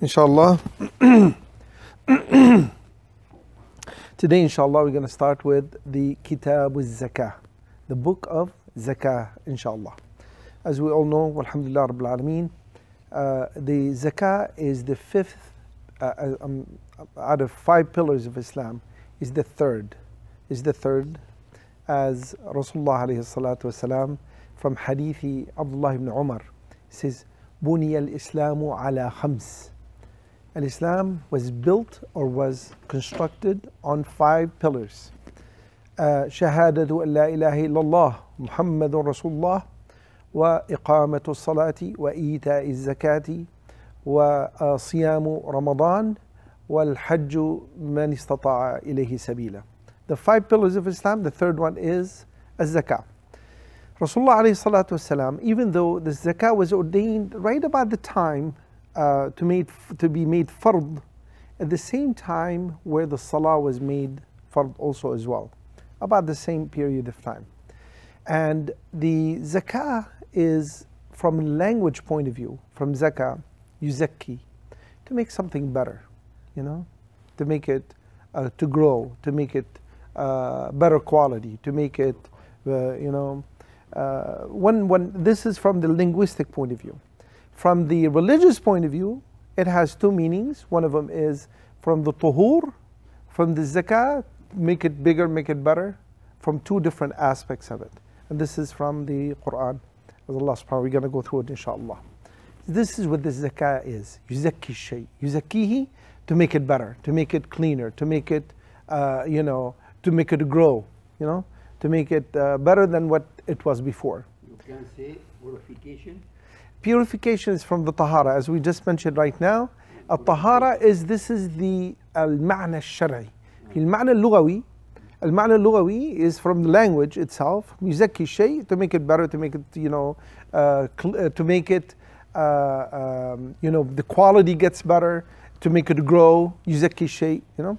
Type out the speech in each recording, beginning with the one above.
inshallah. Today, inshallah, we're going to start with the Kitab al-Zakah, the book of Zakah, inshallah. As we all know, alhamdulillah rabbil alameen, uh, the Zakah is the fifth, uh, uh, um, out of five pillars of Islam, is the third, is the third, as Rasulullah alayhi salatu wasalam, from hadithi Abdullah ibn Umar, says, بني الإسلام على خمس and Islam was built or was constructed on five pillars. شهادة أن لا إله إلا الله محمد رسول الله وإقامة الصلاة وإيتاء الزكاة وصيام رمضان والحج من استطاع إليه سبيلا. The five pillars of Islam, the third one is الزكاة. Rasulullah alayhi salatu wasalam, even though the zakah was ordained right about the time uh, to, made, to be made fard at the same time where the salah was made fard also as well, about the same period of time. And the zakah is from a language point of view, from zakah, yuzakki, to make something better, you know, to make it, uh, to grow, to make it uh, better quality, to make it, uh, you know, uh, when, when this is from the linguistic point of view. From the religious point of view, it has two meanings. One of them is from the tuhur, from the zakah, make it bigger, make it better, from two different aspects of it. And this is from the Quran. As Allah subhanahu we're going to go through it inshallah. This is what the zakah is. Yuzakki shay. Yuzakkihi to make it better, to make it cleaner, to make it, uh, you know, to make it grow, you know, to make it uh, better than what it was before. You can say purification. Purification is from the tahara, as we just mentioned right now. الطهارة is this is the المعنى الشرعي. المعنى اللغوي المعنى اللغوي is from the language itself. يزكي الشيء to make it better, to make it you know, uh, uh, to make it uh, um, you know the quality gets better, to make it grow. يزكي الشيء, you know.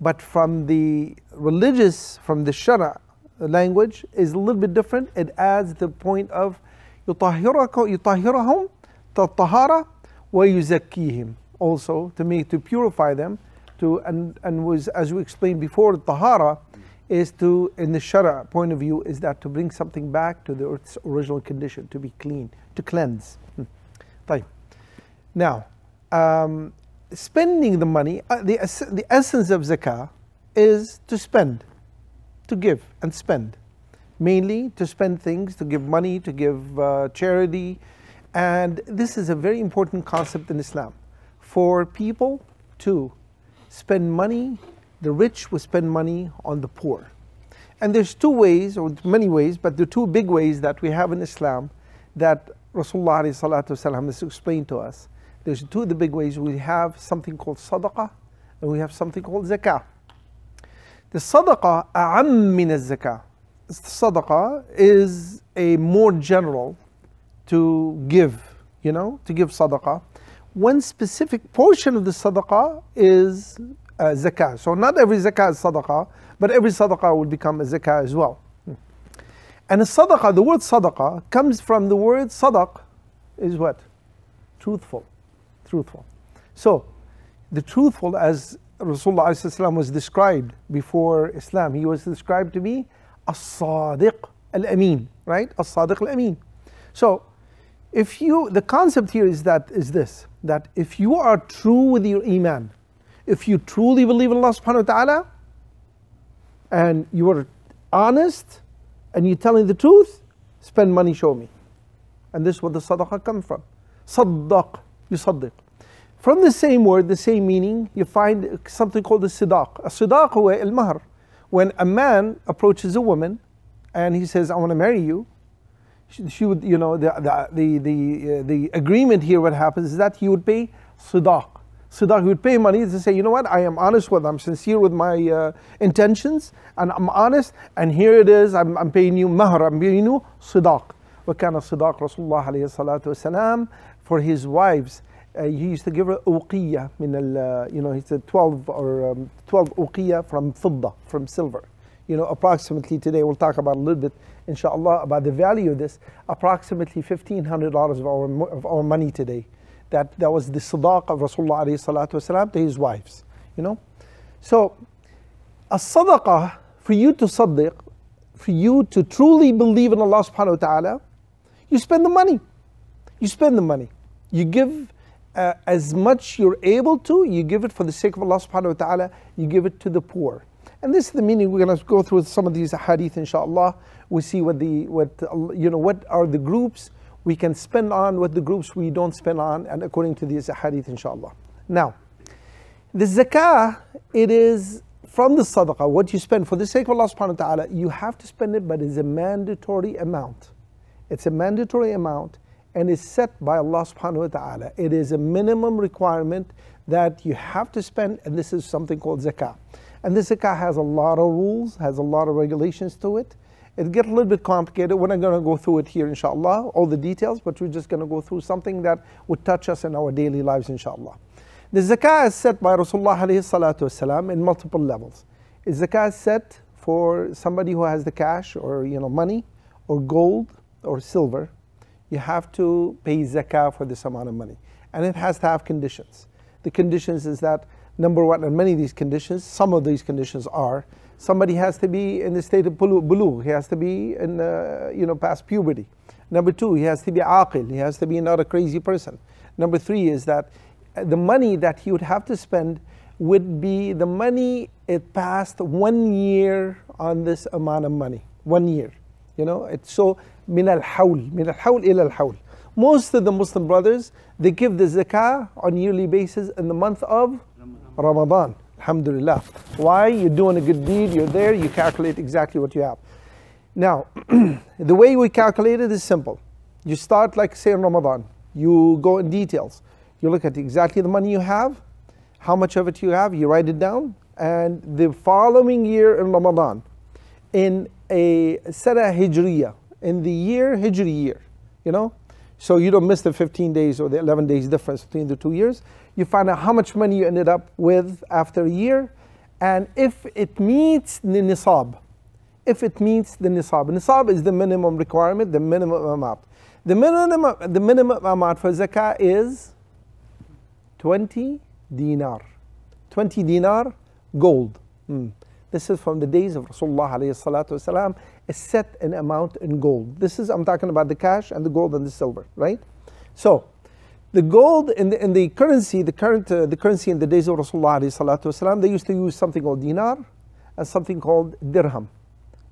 But from the religious, from the shara language is a little bit different. It adds the point of يطهرهم الطهارة ويزكيهم also to make to purify them to and and was as we explained before tahara is to in the shara point of view is that to bring something back to the its original condition to be clean to cleanse طيب now um, spending the money uh, the the essence of zakah is to spend to give and spend mainly to spend things, to give money, to give uh, charity. And this is a very important concept in Islam. For people to spend money, the rich will spend money on the poor. And there's two ways, or many ways, but the two big ways that we have in Islam that Rasulullah والسلام, has explained to us. There's two of the big ways. We have something called sadaqah, and we have something called zakah. The sadaqah أعم من الزكاة sadaqah is a more general to give, you know, to give sadaqah. One specific portion of the sadaqah is uh, zakah. So not every zakah is sadaqah, but every sadaqah will become a zakah as well. And a sadaqah, the word sadaqah comes from the word sadaq is what? Truthful. Truthful. So the truthful as Rasulullah was described before Islam, he was described to be الصادق، الامين، al-amin, right? الصادق الامين. al-amin. So if you, the concept here is that, is this, that if you are true with your iman, if you truly believe in Allah subhanahu wa ta'ala, and you are honest, and you're telling the truth, spend money, show me. And this is where the sadaqah comes from. Saddaq, you saddiq. From the same word, the same meaning, you find something called the sidaq. A sidaq huwa al-mahr when a man approaches a woman and he says, I want to marry you, she, she would, you know, the, the, the, the, uh, the agreement here, what happens is that he would pay sadaq. Sadaq, he would pay money to say, you know what, I am honest with, I'm sincere with my uh, intentions, and I'm honest, and here it is, I'm, I'm paying you mahr, I'm paying you sadaq. وكان الصداق رسول الله عليه الصلاة والسلام for his wives uh, he used to give her uqiyya min al, uh, you know, he said 12 or um, 12 uqiyya from fidda, from silver. You know, approximately today, we'll talk about a little bit, inshallah, about the value of this. Approximately $1,500 of our, of our money today. that that was the sadaq of Rasulullah to his wives. You know? So a sadaqah, for you to saddiq, for you to truly believe in Allah subhanahu wa ta'ala, you spend the money. You spend the money. You give uh, as much you're able to, you give it for the sake of Allah subhanahu wa ta'ala, you give it to the poor. And this is the meaning. We're going to go through some of these hadith, inshallah. We see what the what you know what are the groups we can spend on, what the groups we don't spend on, and according to these hadith, inshallah. Now, the zakah, it is from the sadaqah, what you spend for the sake of Allah subhanahu wa ta'ala, you have to spend it, but it's a mandatory amount. It's a mandatory amount and is set by Allah subhanahu wa ta'ala. It is a minimum requirement that you have to spend, and this is something called zakah. And this zakah has a lot of rules, has a lot of regulations to it. It gets a little bit complicated. We're not going to go through it here, inshallah, all the details, but we're just going to go through something that would touch us in our daily lives, inshallah. The zakah is set by Rasulullah alayhi in multiple levels. Is zakah is set for somebody who has the cash or you know money or gold or silver? You have to pay zakah for this amount of money. And it has to have conditions. The conditions is that number one, and many of these conditions, some of these conditions are somebody has to be in the state of bulu, he has to be in, uh, you know, past puberty. Number two, he has to be aqil, he has to be not a crazy person. Number three is that the money that he would have to spend would be the money it passed one year on this amount of money, one year. You know, it's so min al hawl ila al hawl. Most of the Muslim brothers, they give the zakah on yearly basis in the month of Ramadan. Alhamdulillah. Why? You're doing a good deed, you're there, you calculate exactly what you have. Now, the way we calculate it is simple. You start like say in Ramadan, you go in details. You look at exactly the money you have, how much of it you have, you write it down, and the following year in Ramadan, in a Sana Hijriya, in the year, Hijri year, you know, so you don't miss the 15 days or the 11 days difference between the two years. You find out how much money you ended up with after a year, and if it meets the nisab, if it meets the nisab. Nisab is the minimum requirement, the minimum amount. The minimum, the minimum amount for zakah is 20 dinar. 20 dinar gold. Hmm. This is from the days of Rasulullah salatu a set an amount in gold. This is, I'm talking about the cash and the gold and the silver, right? So, the gold in the, the currency, the current uh, the currency in the days of Rasulullah wasalam, they used to use something called dinar and something called dirham,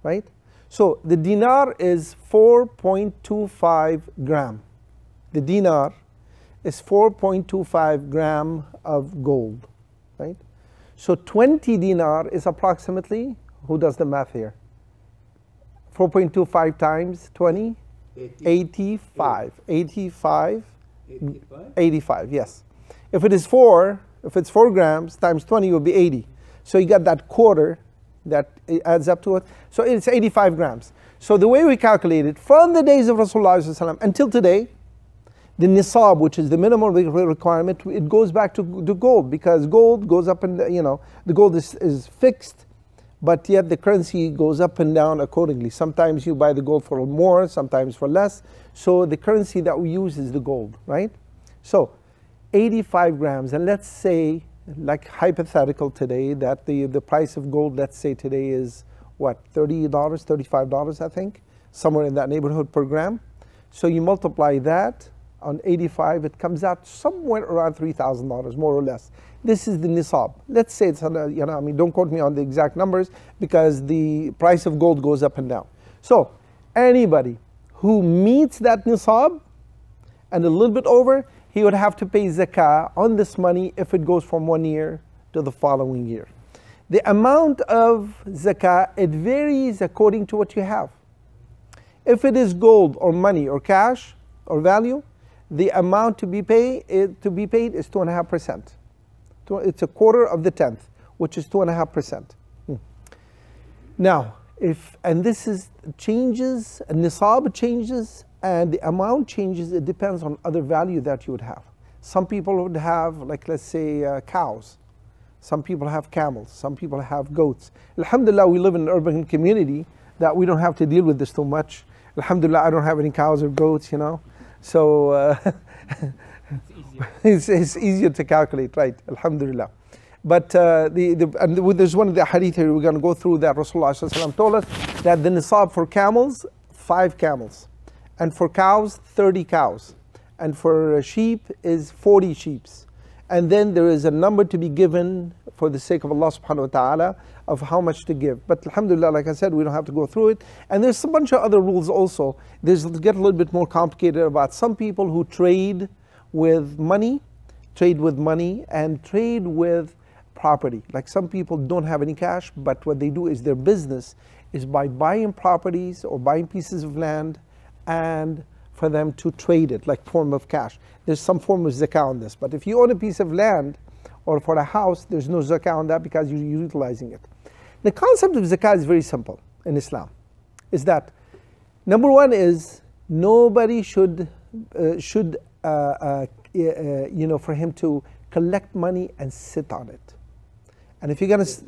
right? So the dinar is 4.25 gram. The dinar is 4.25 gram of gold, right? So 20 dinar is approximately, who does the math here? 4.25 times 20? 85. 85. 85? 85, yes. If it is 4, if it's 4 grams times 20 will be 80. So you got that quarter that adds up to it. So it's 85 grams. So the way we calculate it, from the days of Rasulullah until today, the nisab, which is the minimum requirement, it goes back to, to gold because gold goes up and, you know, the gold is, is fixed, but yet the currency goes up and down accordingly. Sometimes you buy the gold for more, sometimes for less. So the currency that we use is the gold, right? So 85 grams, and let's say, like hypothetical today, that the, the price of gold, let's say today is what, $30, $35, I think, somewhere in that neighborhood per gram. So you multiply that on 85, it comes out somewhere around $3,000, more or less. This is the nisab. Let's say it's, you know, I mean, don't quote me on the exact numbers because the price of gold goes up and down. So, anybody who meets that nisab and a little bit over, he would have to pay zakah on this money if it goes from one year to the following year. The amount of zakah, it varies according to what you have. If it is gold or money or cash or value, the amount to be paid to be paid is two and a half percent. It's a quarter of the tenth, which is two and a half percent. Hmm. Now, if and this is changes, nisab changes, and the amount changes. It depends on other value that you would have. Some people would have, like let's say, uh, cows. Some people have camels. Some people have goats. Alhamdulillah, we live in an urban community that we don't have to deal with this too much. Alhamdulillah, I don't have any cows or goats, you know. So, uh, it's, it's easier to calculate, right? Alhamdulillah. But uh, the, the, and there's one of the hadith here we're going to go through that Rasulullah told us that the nisab for camels, five camels, and for cows, 30 cows, and for sheep is 40 sheep. And then there is a number to be given for the sake of Allah subhanahu wa ta'ala of how much to give. But alhamdulillah, like I said, we don't have to go through it. And there's a bunch of other rules also. There's get a little bit more complicated about some people who trade with money, trade with money, and trade with property. Like some people don't have any cash, but what they do is their business is by buying properties or buying pieces of land and for them to trade it like form of cash. There's some form of zakah on this, but if you own a piece of land or for a house, there's no zakah on that because you're utilizing it. The concept of zakah is very simple in Islam. Is that number one is nobody should uh, should uh, uh, uh you know for him to collect money and sit on it. And if you're going to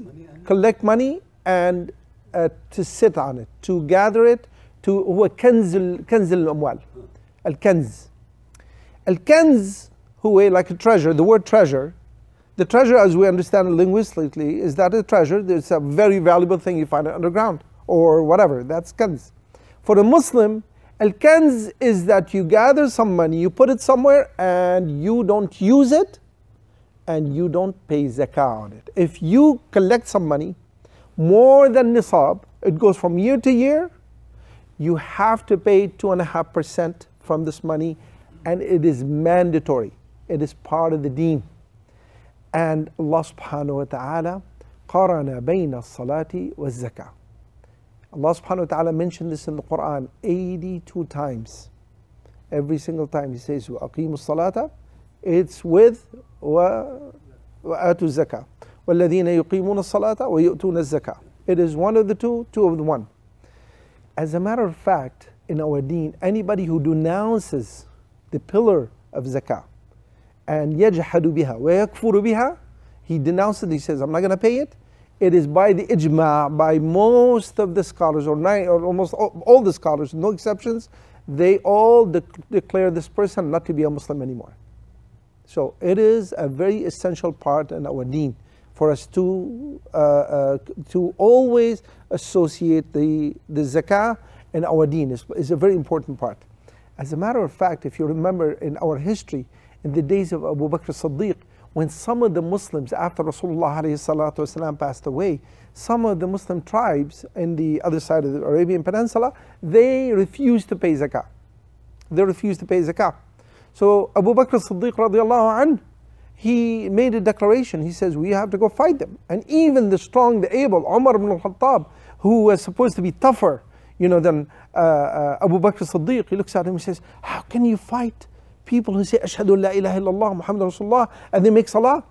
collect money and uh, to sit on it, to gather it, to هو كنز كنز الأموال الكنز الكنز هو like a treasure the word treasure the treasure as we understand it linguistically is that a treasure it's a very valuable thing you find it underground or whatever that's kanz for a Muslim al-kanz is that you gather some money you put it somewhere and you don't use it and you don't pay zakah on it. If you collect some money more than nisab, it goes from year to year, you have to pay 2.5% from this money, and it is mandatory. It is part of the deen. And Allah subhanahu wa ta'ala قَرَنَ بَيْنَ الصَّلَاةِ وَالزَّكَاةِ Allah subhanahu wa ta'ala mentioned this in the Quran 82 times. Every single time He says, وَأَقِيمُوا الصَّلَاةَ It's with وآتوا الزكاة والذين يقيمون الصلاة ويؤتون الزكاة It is one of the two, two of the one. As a matter of fact, in our deen, anybody who denounces the pillar of zakah and يجحد بها ويكفر بها, he denounces it, he says, I'm not going to pay it. It is by the ijma, by most of the scholars, or, nine, or almost all, all the scholars, no exceptions, they all de declare this person not to be a Muslim anymore. So it is a very essential part in our deen for us to, uh, uh, to always associate the, the zakah in our deen is, is a very important part. As a matter of fact, if you remember in our history, in the days of Abu Bakr Siddiq, when some of the Muslims, after Rasulullah والسلام, passed away, some of the Muslim tribes in the other side of the Arabian Peninsula, they refused to pay zakah. They refused to pay zakah. So Abu Bakr Siddiq radiallahu anh, he made a declaration. He says, we have to go fight them. And even the strong, the able, Umar ibn al-Khattab, who was supposed to be tougher, you know, than uh, uh, Abu Bakr Siddiq, he looks at him and says, how can you fight people who say, Ashhadu la ilaha illallah Muhammad Rasulullah, and they make salah.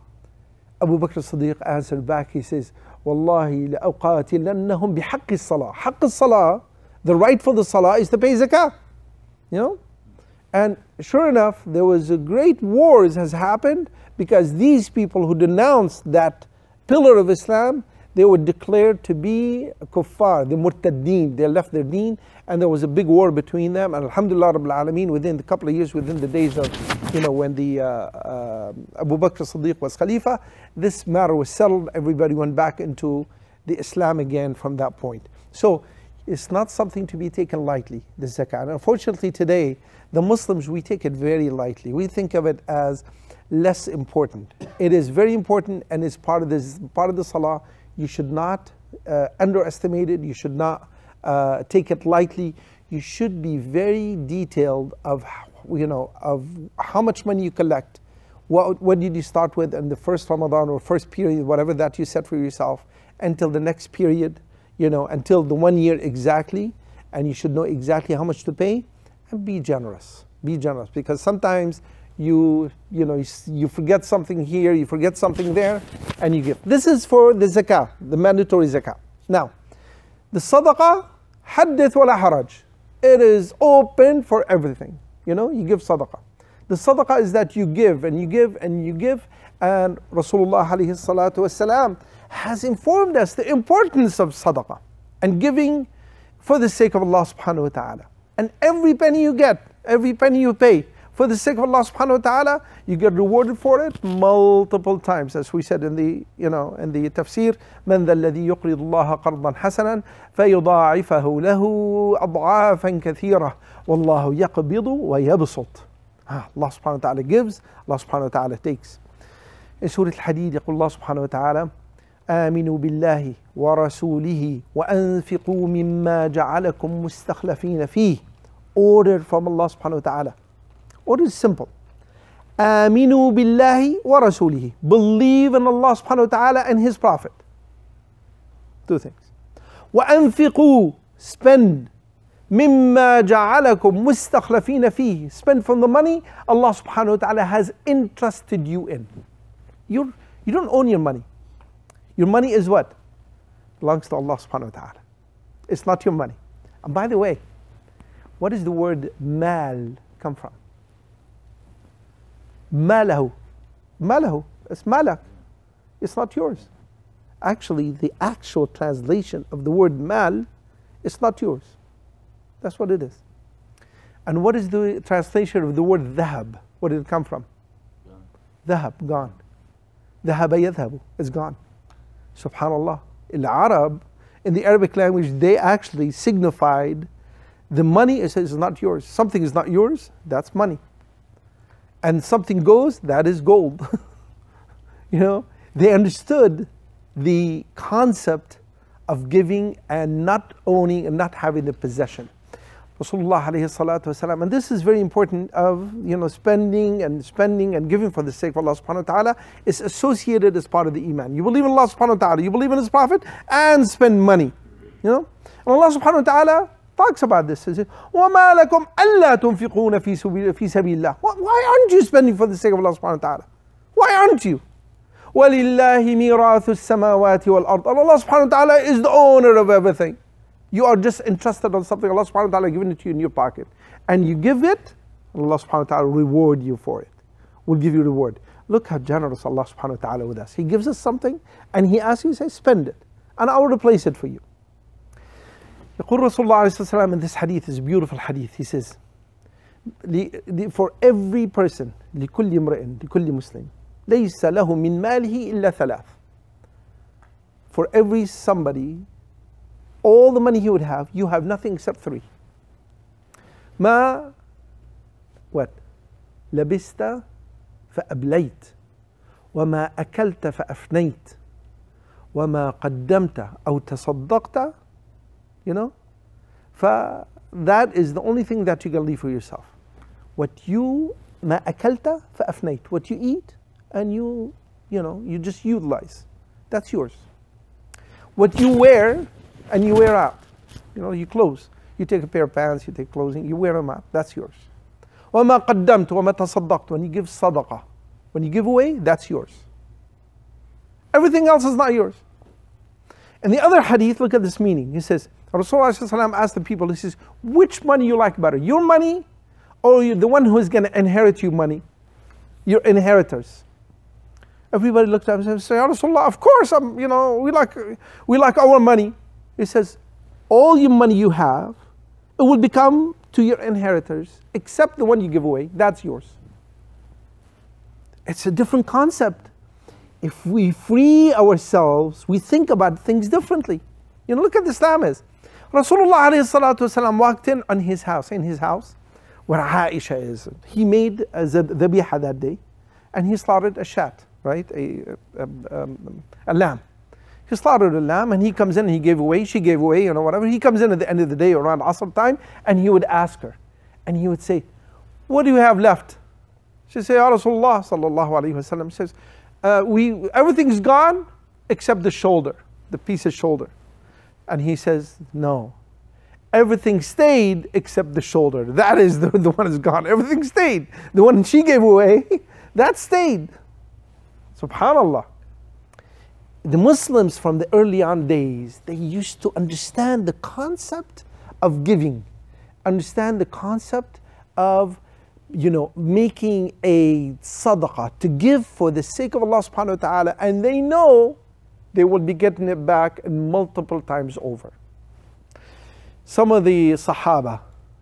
Abu Bakr Siddiq answered back, he says, Wallahi la'uqatilannahum bihaqqi salah. Haqq salah, the right for the salah is to pay zakah. You know? And sure enough, there was a great wars has happened because these people who denounced that pillar of Islam, they were declared to be kuffar, the murtaddeen. They left their deen, and there was a big war between them. And Alhamdulillah Rabbil Alameen, within a couple of years, within the days of, you know, when the uh, uh, Abu Bakr Siddiq was Khalifa, this matter was settled. Everybody went back into the Islam again from that point. So it's not something to be taken lightly, the zakat. And unfortunately today, the Muslims, we take it very lightly. We think of it as less important. It is very important and it's part of this part of the salah. You should not uh, underestimate it. You should not uh, take it lightly. You should be very detailed of you know of how much money you collect. What, what did you start with in the first Ramadan or first period, whatever that you set for yourself, until the next period, you know, until the one year exactly, and you should know exactly how much to pay and be generous. Be generous because sometimes you you know you, forget something here, you forget something there, and you give. This is for the zakah, the mandatory zakah. Now, the sadaqah, hadith wala haraj. It is open for everything. You know, you give sadaqah. The sadaqah is that you give and you give and you give, and Rasulullah alayhi has informed us the importance of sadaqah and giving for the sake of Allah subhanahu wa ta'ala. And every penny you get, every penny you pay for the sake of Allah subhanahu wa ta'ala, you get rewarded for it multiple times. As we said in the, you know, in the tafsir, من ذا الذي يقرض الله قرضا حسنا فيضاعفه له أضعافا كثيرة والله يقبض ويبسط. Ah, Allah subhanahu wa ta'ala gives, Allah subhanahu wa ta'ala takes. In Surah Al-Hadid يقول الله سبحانه وتعالى آمنوا بالله ورسوله وأنفقوا مما جعلكم مستخلفين فيه ordered from Allah subhanahu wa ta'ala. What is simple? Aminu billahi wa rasulihi. Believe in Allah subhanahu wa ta'ala and His Prophet. Two things. Wa anfiqu. Spend. Mimma ja'alakum mustakhlafina fee. Spend from the money Allah subhanahu wa ta'ala has entrusted you in. You're, you don't own your money. Your money is what? Belongs to Allah subhanahu wa ta'ala. It's not your money. And by the way, what does the word mal come from? Malahu. Malahu. It's malak. It's not yours. Actually, the actual translation of the word mal, it's not yours. That's what it is. And what is the translation of the word dhahab? Where did it come from? Dhahab, gone. Dhahaba yadhabu, it's gone. Subhanallah. In Arab, in the Arabic language, they actually signified the money is, is not yours. Something is not yours, that's money. And something goes, that is gold. you know, they understood the concept of giving and not owning and not having the possession. Rasulullah alayhi and this is very important of you know spending and spending and giving for the sake of Allah subhanahu wa ta'ala is associated as part of the iman. You believe in Allah subhanahu wa ta'ala, you believe in His Prophet, and spend money. You know? And Allah subhanahu wa ta'ala talks about this. He says, وَمَا لَكُمْ أَلَّا تُنْفِقُونَ فِي سَبِيلِ فِي سَبِيلِ اللَّهِ Why aren't you spending for the sake of Allah subhanahu wa ta'ala? Why aren't you? وَلِلَّهِ مِيرَاثُ السَّمَاوَاتِ وَالْأَرْضِ And Allah subhanahu wa ta'ala is the owner of everything. You are just entrusted on something, Allah subhanahu wa ta'ala giving it to you in your pocket. And you give it, Allah subhanahu wa ta'ala reward you for it. Will give you reward. Look how generous Allah subhanahu wa ta'ala with us. He gives us something and He asks you, say, spend it. And I will replace it for you. يقول رسول الله عليه الصلاة in this hadith is beautiful hadith. He says, for every person لكل امرئ لكل مسلم ليس له من ماله إلا ثلاث. For every somebody all the money he would have, you have nothing except three. ما what? لبست فأبليت وما أكلت فأفنيت وما قدمت أو تصدقت you know ف that is the only thing that you can leave for yourself what you ما أكلت فأفنيت what you eat and you you know you just utilize that's yours what you wear and you wear out. You know, you clothes. You take a pair of pants, you take clothing, you wear them out. That's yours. وَمَا قَدَّمْتُ وَمَا تَصَدَّقْتُ When you give sadaqah, when you give away, that's yours. Everything else is not yours. And the other hadith, look at this meaning. He says, Rasulullah asked the people, he says, which money you like better? Your money or the one who is going to inherit you money? Your inheritors. Everybody looked at him and said, Rasulullah, of course, I'm, you know, we like, we like our money. He says, all your money you have, it will become to your inheritors, except the one you give away. That's yours. It's a different concept If we free ourselves, we think about things differently. You know, look at Islam is. Rasulullah والسلام, walked in on his house, in his house, where Aisha is. He made a dhabiha that day, and he slaughtered a shat, right? A, a, a, a lamb. He slaughtered a lamb and he comes in and he gave away, she gave away, you know, whatever. He comes in at the end of the day around Asr time and he would ask her. And he would say, What do you have left? She say, Ya Rasulullah sallallahu alayhi wasallam says, uh, we, everything's gone except the shoulder, the piece of shoulder. And he says, No. Everything stayed except the shoulder. That is the, the one that's gone. Everything stayed. The one she gave away, that stayed. Subhanallah the Muslims from the early on days, they used to understand the concept of giving, understand the concept of you know making a sadaqah to give for the sake of Allah subhanahu wa ta'ala, and they know they will be getting it back multiple times over. Some of the Sahaba,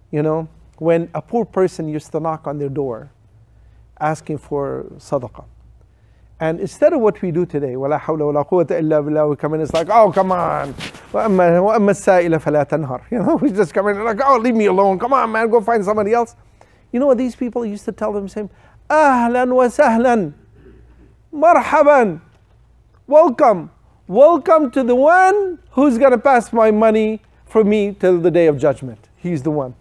you know, when a poor person used to knock on their door asking for sadaqah. And instead of what we do today, ولا حول ولا قوة إلا بالله, we come in, it's like, oh, come on. وأما, وأما السائل فلا تنهر. You know, we just come in like, oh, leave me alone. Come on, man, go find somebody else. You know what these people used to tell them? Same, Ahlan wa sahlan, marhaban, welcome, welcome to the one who's going to pass my money for me till the day of judgment. He's the one.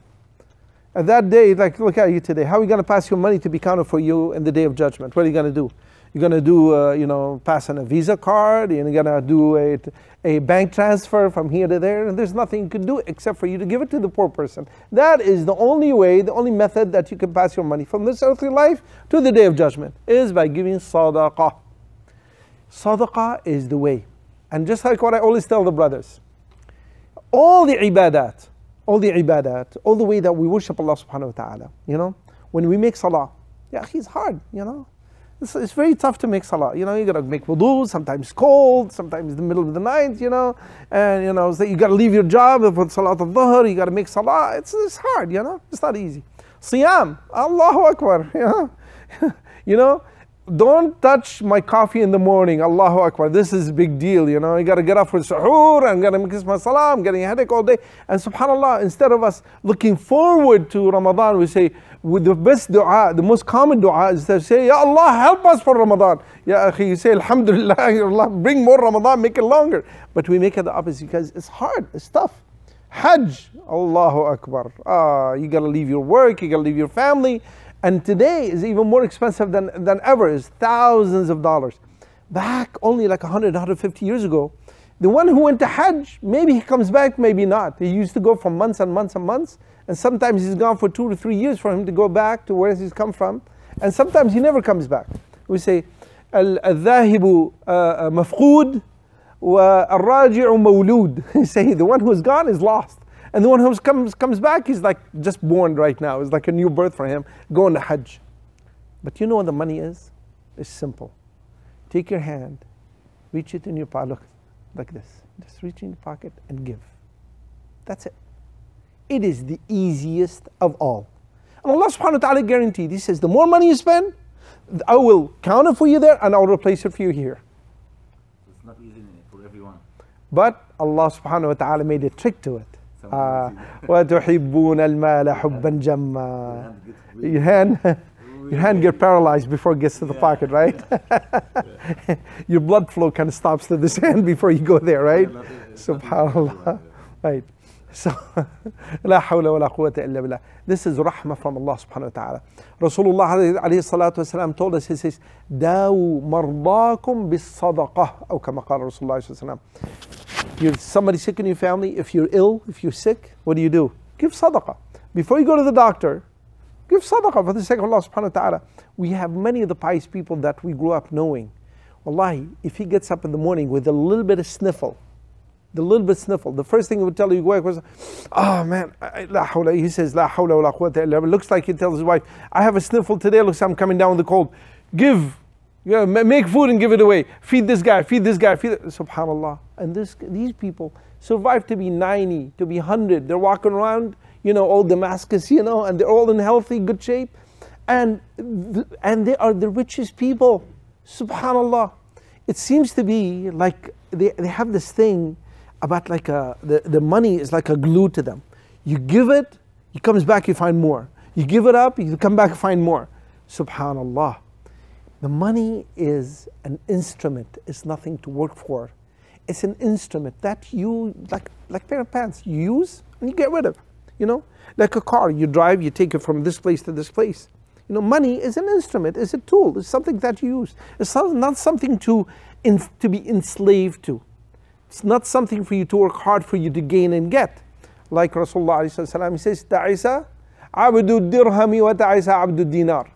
And that day, like, look at you today. How are you going to pass your money to be counted for you in the day of judgment? What are you going to do? You're going to do, uh, you know, pass on a Visa card. You're going to do a, a bank transfer from here to there. And there's nothing you can do except for you to give it to the poor person. That is the only way, the only method that you can pass your money from this earthly life to the day of judgment is by giving sadaqah. Sadaqah is the way. And just like what I always tell the brothers, all the ibadat, all the ibadat, all the way that we worship Allah subhanahu wa ta'ala, you know, when we make salah, yeah, it's hard, you know. It's, it's very tough to make salah. You know, you gotta make wudu, sometimes cold, sometimes in the middle of the night, you know, and you know, so you gotta leave your job for salat al-dhuhr, you gotta make salah. It's, it's hard, you know, it's not easy. Siyam, Allahu Akbar, you know, you know, don't touch my coffee in the morning. Allahu Akbar. This is a big deal, you know. You gotta get up for suhoor, I'm gonna make my salah, I'm getting a headache all day. And subhanAllah, instead of us looking forward to Ramadan, we say, the best dua, the most common dua is to say, Ya Allah, help us for Ramadan. Ya akhi, you say, Alhamdulillah, Allah, bring more Ramadan, make it longer. But we make it the opposite because it's hard, it's tough. Hajj, Allahu Akbar. Ah, you gotta leave your work, you gotta leave your family. And today is even more expensive than, than ever, it's thousands of dollars. Back only like 100, 150 years ago, the one who went to Hajj, maybe he comes back, maybe not. He used to go for months and months and months, and sometimes he's gone for two to three years for him to go back to where he's come from, and sometimes he never comes back. We say, الذاهب مفقود والراجع مولود. say the one who's gone is lost. And the one who comes, comes back, he's like just born right now. It's like a new birth for him, going to Hajj. But you know what the money is? It's simple. Take your hand, reach it in your pocket, like this. Just reach in your pocket and give. That's it. It is the easiest of all. And Allah subhanahu wa ta'ala guaranteed, He says, the more money you spend, I will count it for you there and I'll replace it for you here. It's not easy for everyone. But Allah subhanahu wa ta'ala made a trick to it. آه وتحبون المال حبا جما your hand your hand get paralyzed before it gets to the yeah. pocket right your blood flow kind of stops to this hand before you go there right subhanallah right so لا حول ولا قوة إلا بالله this is rahmah from Allah subhanahu wa ta'ala Rasulullah عليه الصلاة والسلام told us he says داو مرضاكم بالصدقة أو كما قال رسول الله صلى الله عليه وسلم you're somebody sick in your family, if you're ill, if you're sick, what do you do? Give sadaqah. Before you go to the doctor, give sadaqah for the sake of Allah subhanahu wa ta'ala. We have many of the pious people that we grew up knowing. Wallahi, if he gets up in the morning with a little bit of sniffle, the little bit sniffle, the first thing he would tell you, was, oh man, la hawla, he says, la hawla wa la quwwata illa looks like he tells his wife, I have a sniffle today, looks like I'm coming down with the cold. Give yeah, make food and give it away. Feed this guy, feed this guy, feed it. Subhanallah. And this, these people survive to be 90, to be 100. They're walking around, you know, all Damascus, you know, and they're all in healthy, good shape. And, and they are the richest people. Subhanallah. It seems to be like they, they have this thing about like a, the, the money is like a glue to them. You give it, it comes back, you find more. You give it up, you come back, find more. Subhanallah. The money is an instrument, it's nothing to work for. It's an instrument that you, like, like pair of pants, you use and you get rid of. You know, like a car, you drive, you take it from this place to this place. You know, money is an instrument, it's a tool, it's something that you use. It's not something to, in, to be enslaved to. It's not something for you to work hard for you to gain and get. Like Rasulullah he says, Ta'isa abdu dirhami wa ta'isa abdu dinar.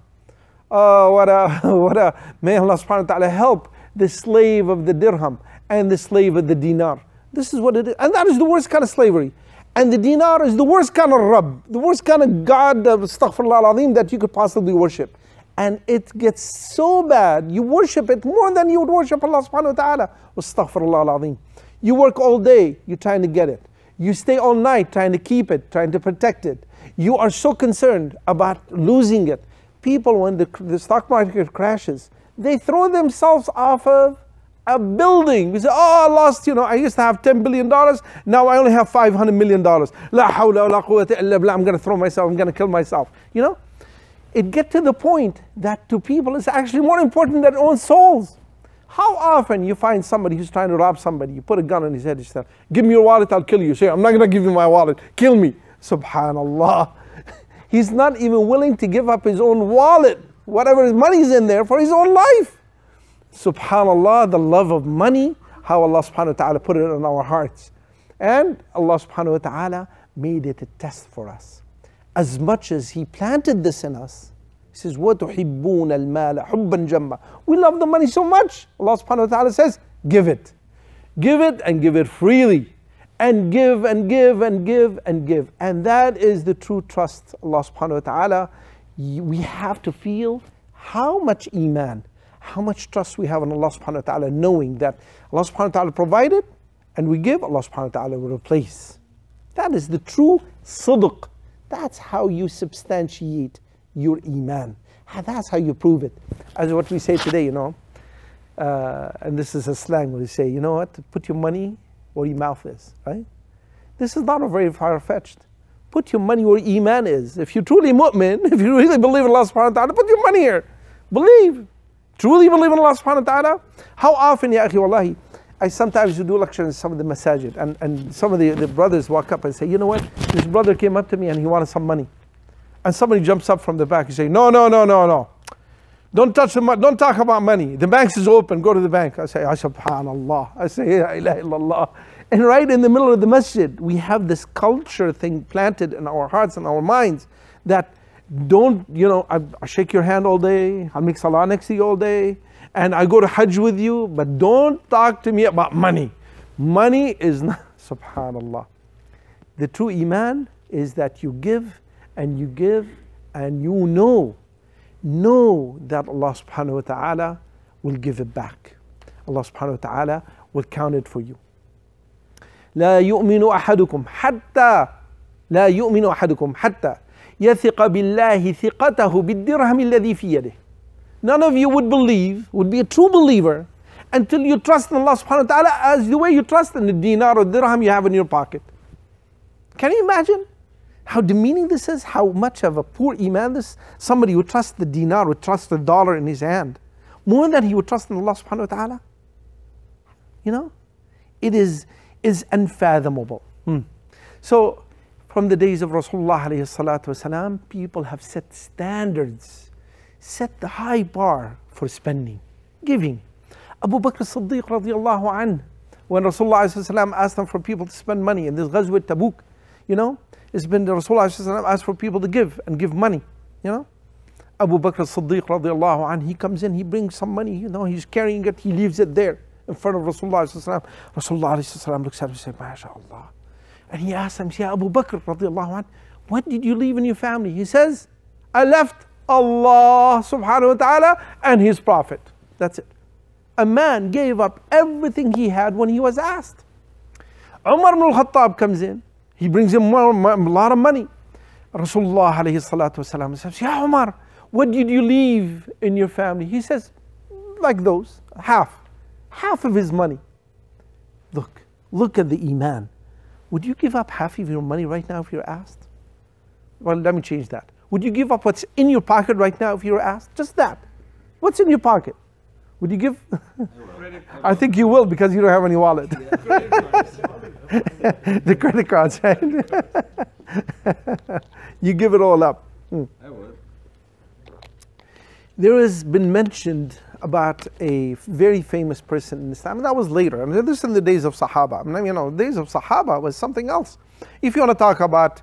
Oh, what a, what a, may Allah subhanahu wa ta'ala help the slave of the dirham and the slave of the dinar. This is what it is. And that is the worst kind of slavery. And the dinar is the worst kind of rab, the worst kind of God, astaghfirullah al that you could possibly worship. And it gets so bad, you worship it more than you would worship Allah subhanahu wa ta'ala. Astaghfirullah al You work all day, you're trying to get it. You stay all night trying to keep it, trying to protect it. You are so concerned about losing it People, when the, the stock market crashes, they throw themselves off of a building. We say, oh, I lost, you know, I used to have $10 billion. Now I only have $500 million. La hawla la quwwata illa billah. I'm going to throw myself. I'm going to kill myself. You know? It get to the point that to people it's actually more important than their own souls. How often you find somebody who's trying to rob somebody, you put a gun on his head, you say, give me your wallet, I'll kill you. Say, I'm not going to give you my wallet. Kill me. Subhanallah. He's not even willing to give up his own wallet, whatever his money's in there, for his own life Subhanallah, the love of money, how Allah subhanahu wa ta'ala put it in our hearts. And Allah subhanahu wa ta'ala made it a test for us. As much as He planted this in us, He says, وَتُحِبُّونَ الْمَالَ حُبًّا جَمًّا We love the money so much. Allah subhanahu wa ta'ala says, give it. Give it and give it freely. And give and give and give and give. And that is the true trust, Allah subhanahu wa ta'ala. We have to feel how much iman, how much trust we have in Allah subhanahu wa ta'ala, knowing that Allah subhanahu wa ta'ala provided and we give, Allah subhanahu wa ta'ala will replace. That is the true sidq. That's how you substantiate your iman. That's how you prove it. As what we say today, you know, uh, and this is a slang where they say, you know what, put your money where your mouth is, right? This is not a very far fetched. Put your money where iman is. If you're truly mu'min, if you really believe in Allah subhanahu wa ta'ala, put your money here. Believe. Truly believe in Allah subhanahu wa ta'ala. How often, ya akhi, wallahi, I sometimes do lectures in some of the masajid, and, and some of the, the brothers walk up and say, you know what, this brother came up to me and he wanted some money. And somebody jumps up from the back and say, no, no, no, no, no. Don't touch the money. Don't talk about money. The bank is open. Go to the bank. I say, ah, subhanallah. I say, la ilaha illallah. And right in the middle of the masjid, we have this culture thing planted in our hearts and our minds that don't, you know, I, I shake your hand all day. I'll make salah next to you all day. And I go to Hajj with you, but don't talk to me about money. Money is not, subhanallah. The true iman is that you give and you give and you know know that Allah subhanahu wa ta'ala will give it back. Allah subhanahu wa ta'ala will count it for you. لا يؤمن أحدكم حتى لا يؤمن أحدكم حتى يثق بالله ثقته بالدرهم الذي في يده. None of you would believe, would be a true believer until you trust in Allah subhanahu wa ta'ala as the way you trust in the dinar or dirham you have in your pocket. Can you imagine? how demeaning this is, how much of a poor iman this somebody who trusts the dinar would trust the dollar in his hand more than he would trust in Allah subhanahu wa ta'ala. You know? It is is unfathomable. Hmm. So from the days of Rasulullah people have set standards, set the high bar for spending, giving. Abu Bakr as-Siddiq radiallahu when Rasulullah asked them for people to spend money in this Ghazwat Tabuk, you know, it's been the Rasulullah asked for people to give and give money, you know. Abu Bakr as-Siddiq radiallahu he comes in, he brings some money, you know, he's carrying it, he leaves it there in front of Rasulullah Rasulullah looks at him and says, MashaAllah. And he asks him, Ya Abu Bakr radiallahu anh, what did you leave in your family? He says, I left Allah subhanahu wa ta'ala and His Prophet. That's it. A man gave up everything he had when he was asked. Umar ibn al-Khattab comes in. He brings him more, a lot of money. Rasulullah alayhi salatu wasalam says, Ya Umar, what did you leave in your family? He says, like those, half. Half of his money. Look, look at the iman. Would you give up half of your money right now if you're asked? Well, let me change that. Would you give up what's in your pocket right now if you're asked? Just that. What's in your pocket? Would you give? I think you will because you don't have any wallet. the credit cards, right? you give it all up. Hmm. I would. There has been mentioned about a very famous person in Islam, and that was later. I mean, this is in the days of Sahaba. I mean, you know, days of Sahaba was something else. If you want to talk about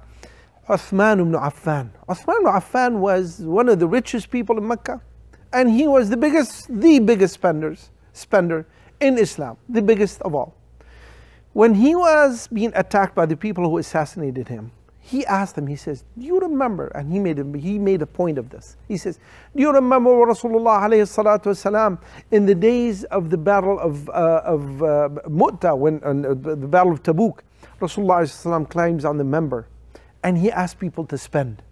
Uthman ibn Affan, Uthman ibn Affan was one of the richest people in Mecca, and he was the biggest, the biggest spenders, spender in Islam, the biggest of all. When he was being attacked by the people who assassinated him, he asked them, he says, Do you remember? And he made a, he made a point of this. He says, Do you remember Rasulullah in the days of the battle of, uh, of uh, Mu'ta, when, uh, the battle of Tabuk, Rasulullah sallam climbs on the minbar and he asked people to spend.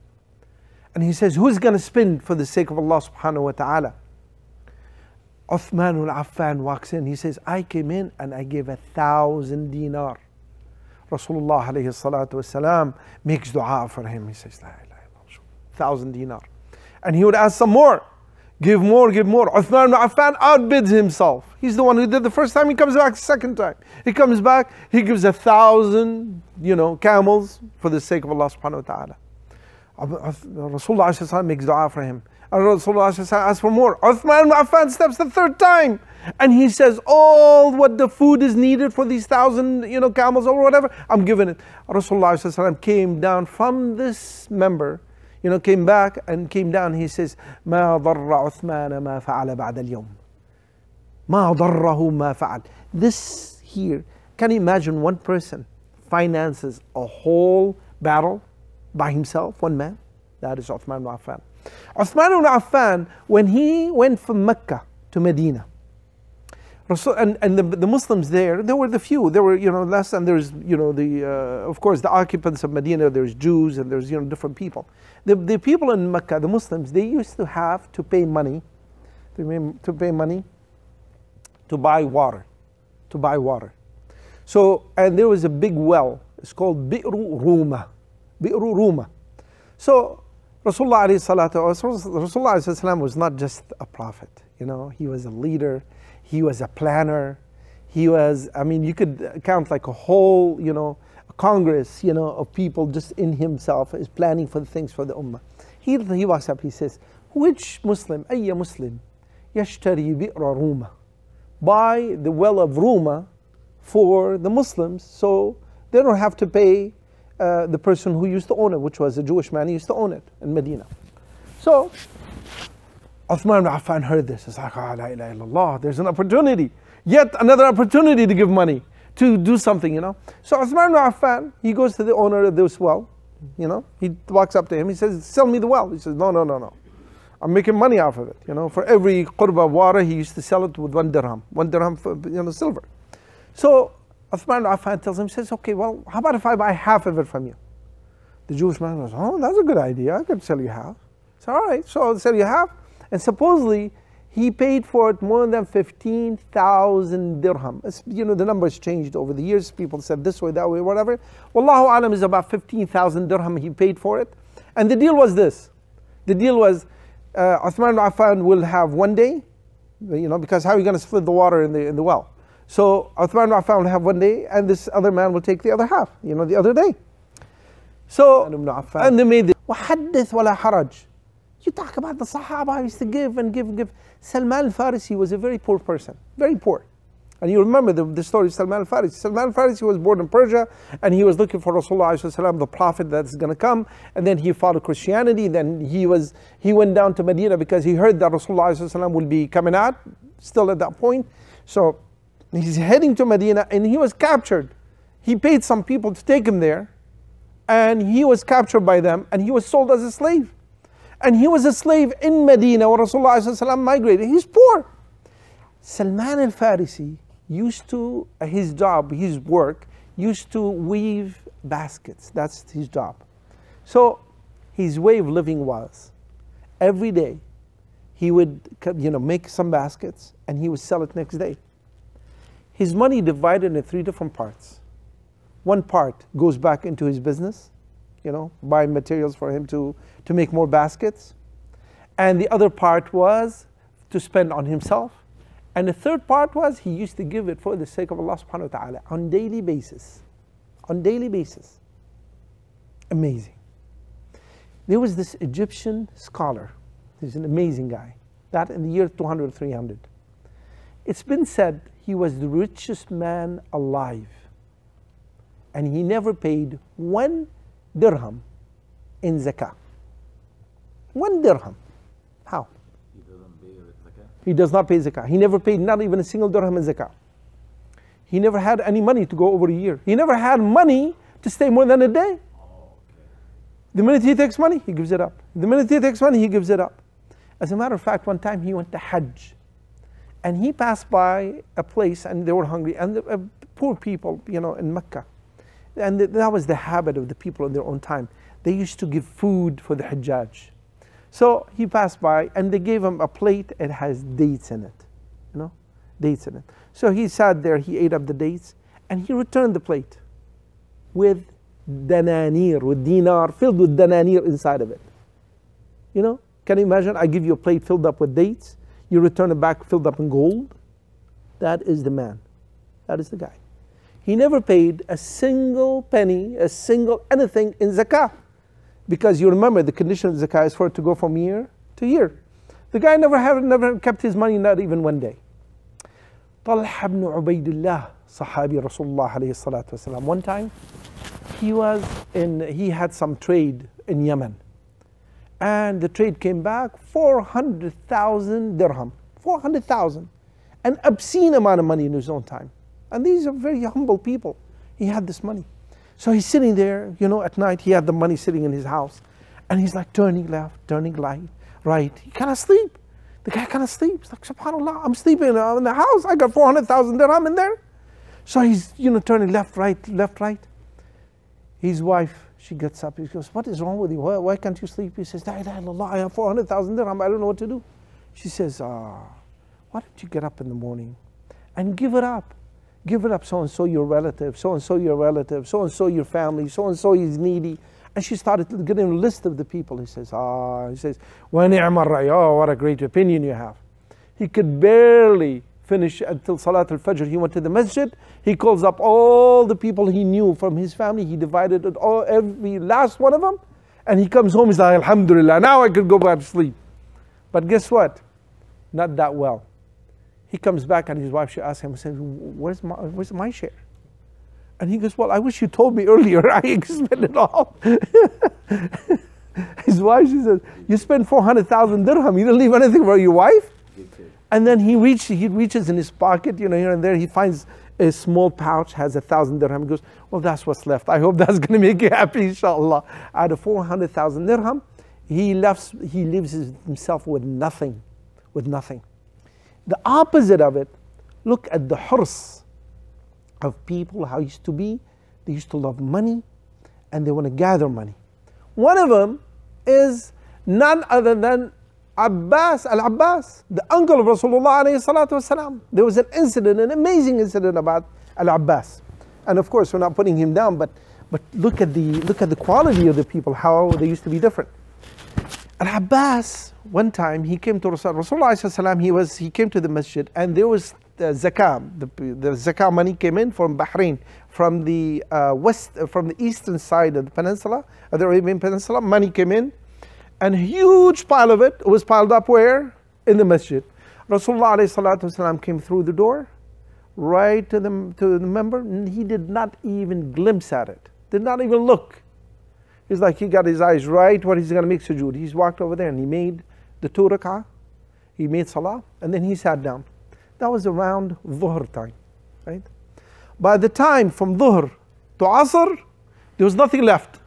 And he says, Who's going to spend for the sake of Allah subhanahu wa ta'ala? Uthman al Affan walks in. He says, I came in and I gave a thousand dinar. Rasulullah alayhi salatu wasalam makes dua for him. He says, La ilaha illallah, thousand dinar. And he would ask some more. Give more, give more. Uthman ibn Affan outbids himself. He's the one who did the first time, he comes back second time. He comes back, he gives a thousand, you know, camels for the sake of Allah subhanahu wa ta'ala. Rasulullah makes dua for him. And says, "Ask for more. Uthman ibn Affan steps the third time. And he says, all what the food is needed for these thousand, you know, camels or whatever, I'm giving it. Rasulullah came down from this minbar, you know, came back and came down. He says, ما ضر عثمان ما فعل بعد اليوم. ما ضره ما فعل. This here, can you imagine one person finances a whole battle by himself, one man? That is Uthman ibn Affan. Uthman ibn Affan, when he went from Mecca to Medina, and, and the, the Muslims there, there were the few. There were, you know, less, and there's, you know, the, uh, of course, the occupants of Medina, there's Jews and there's, you know, different people. The, the people in Mecca, the Muslims, they used to have to pay money, to pay money to buy water, to buy water. So, and there was a big well, it's called Bi'ru Ruma, Bi'ru Ruma. So, Rasulullah was not just a prophet, you know, he was a leader, he was a planner, he was, I mean, you could count like a whole, you know, congress, you know, of people just in himself is planning for the things for the ummah. He, he walks up, he says, which Muslim, ayya Muslim, yashtari bi'ra Ruma, buy the well of Ruma for the Muslims so they don't have to pay uh, the person who used to own it, which was a Jewish man, he used to own it in Medina. So Uthman ibn Affan heard this. It's like, ah, la ilaha illallah, there's an opportunity. Yet another opportunity to give money, to do something, you know. So Uthman ibn Affan, he goes to the owner of this well, you know. He walks up to him, he says, sell me the well. He says, no, no, no, no. I'm making money off of it, you know. For every qurba water, he used to sell it with one dirham, one dirham for, you know, silver. So Uthman Affan tells him, says, okay, well, how about if I buy half of it from you? The Jewish man goes, oh, that's a good idea. I could sell you half. So, all right, so I'll sell you half. And supposedly, he paid for it more than 15,000 dirham. It's, you know, the numbers changed over the years. People said this way, that way, whatever. Wallahu alam is about 15,000 dirham he paid for it. And the deal was this. The deal was uh, Uthman Affan will have one day, you know, because how are you going to split the water in the, in the well? So Uthman Affan will have one day, and this other man will take the other half, you know, the other day. So, and they made it. وحدث ولا حرج you talk about the Sahaba used to give and give and give. Salman al-Farisi was a very poor person, very poor. And you remember the, the story of Salman al-Farisi. Salman al-Farisi was born in Persia and he was looking for Rasulullah the prophet that's going to come. And then he followed Christianity. Then he was he went down to Medina because he heard that Rasulullah will be coming out still at that point. So he's heading to Medina and he was captured. He paid some people to take him there and he was captured by them and he was sold as a slave and he was a slave in Medina where Rasulullah migrated. He's poor. Salman al Farisi used to, uh, his job, his work, used to weave baskets. That's his job. So his way of living was every day he would you know, make some baskets and he would sell it next day. His money divided into three different parts. One part goes back into his business, you know, buying materials for him to to make more baskets. And the other part was to spend on himself. And the third part was he used to give it for the sake of Allah subhanahu wa ta'ala on daily basis. On daily basis. Amazing. There was this Egyptian scholar, he's an amazing guy, that in the year 200, 300. It's been said he was the richest man alive. And he never paid one dirham in zakah. One dirham. How? He doesn't pay zakah? He does not pay zakah. He never paid not even a single dirham in zakah. He never had any money to go over a year. He never had money to stay more than a day. The minute he takes money, he gives it up. The minute he takes money, he gives it up. As a matter of fact, one time he went to Hajj and he passed by a place and they were hungry and the, uh, poor people, you know, in Mecca. And that was the habit of the people in their own time. They used to give food for the Hajjaj So he passed by and they gave him a plate, it has dates in it. You know? Dates in it. So he sat there, he ate up the dates, and he returned the plate with dananir, with dinar, filled with dananir inside of it. You know? Can you imagine? I give you a plate filled up with dates, you return it back filled up in gold. That is the man. That is the guy. He never paid a single penny, a single anything in zakah. Because you remember the condition of zakah is for it to go from year to year. The guy never had never kept his money, not even one day. Talha ibn Ubaidullah, Sahabi Rasulullah. One time he was in he had some trade in Yemen. And the trade came back 400,000 dirham. 400,000. An obscene amount of money in his own time. And these are very humble people. He had this money. So he's sitting there, you know, at night, he had the money sitting in his house. And he's like turning left, turning right, right. He cannot sleep. The guy cannot sleep. sleeps. Like, subhanAllah, I'm sleeping in uh, the house. I got 400,000 dirham in there. So he's, you know, turning left, right, left, right. His wife, she gets up. He goes, What is wrong with you? Why, why can't you sleep? He says, La I have 400,000 dirham. I don't know what to do. She says, ah, Why don't you get up in the morning and give it up? Give it up, so and so your relative, so and so your relative, so and so your family, so and so is needy. And she started getting a list of the people. He says, Ah, he says, Oh, what a great opinion you have. He could barely finish until Salat al Fajr. He went to the masjid. He calls up all the people he knew from his family. He divided it all, every last one of them. And he comes home, he's like, Alhamdulillah, now I could go back to sleep. But guess what? Not that well. He comes back and his wife, she asks him, says, where's my, where's my share? And he goes, well, I wish you told me earlier. I spent it all. his wife, she says, you spent 400,000 dirham. You didn't leave anything for your wife? And then he, reach, he reaches in his pocket, you know, here and there. He finds a small pouch, has a thousand dirham. He goes, well, that's what's left. I hope that's going to make you happy, inshallah. Out of 400,000 dirham, he, left, he leaves himself with nothing, with nothing. The opposite of it, look at the hurs of people, how used to be. They used to love money and they want to gather money. One of them is none other than Abbas al Abbas, the uncle of Rasulullah. There was an incident, an amazing incident about al Abbas. And of course, we're not putting him down, but, but look, at the, look at the quality of the people, how they used to be different. Al Abbas, one time he came to Rasul, Rasulullah, he, was, he came to the masjid and there was the zakah, the, the zakah money came in from Bahrain, from the uh, west, from the eastern side of the peninsula, of the Arabian Peninsula, money came in and a huge pile of it was piled up where? In the masjid. Rasulullah came through the door, right to the, to the minbar, and he did not even glimpse at it, did not even look. He's like he got his eyes right where he's going to make sujood. He's walked over there and he made the two he made salah, and then he sat down. That was around dhuhr time, right? By the time from dhuhr to asr, there was nothing left.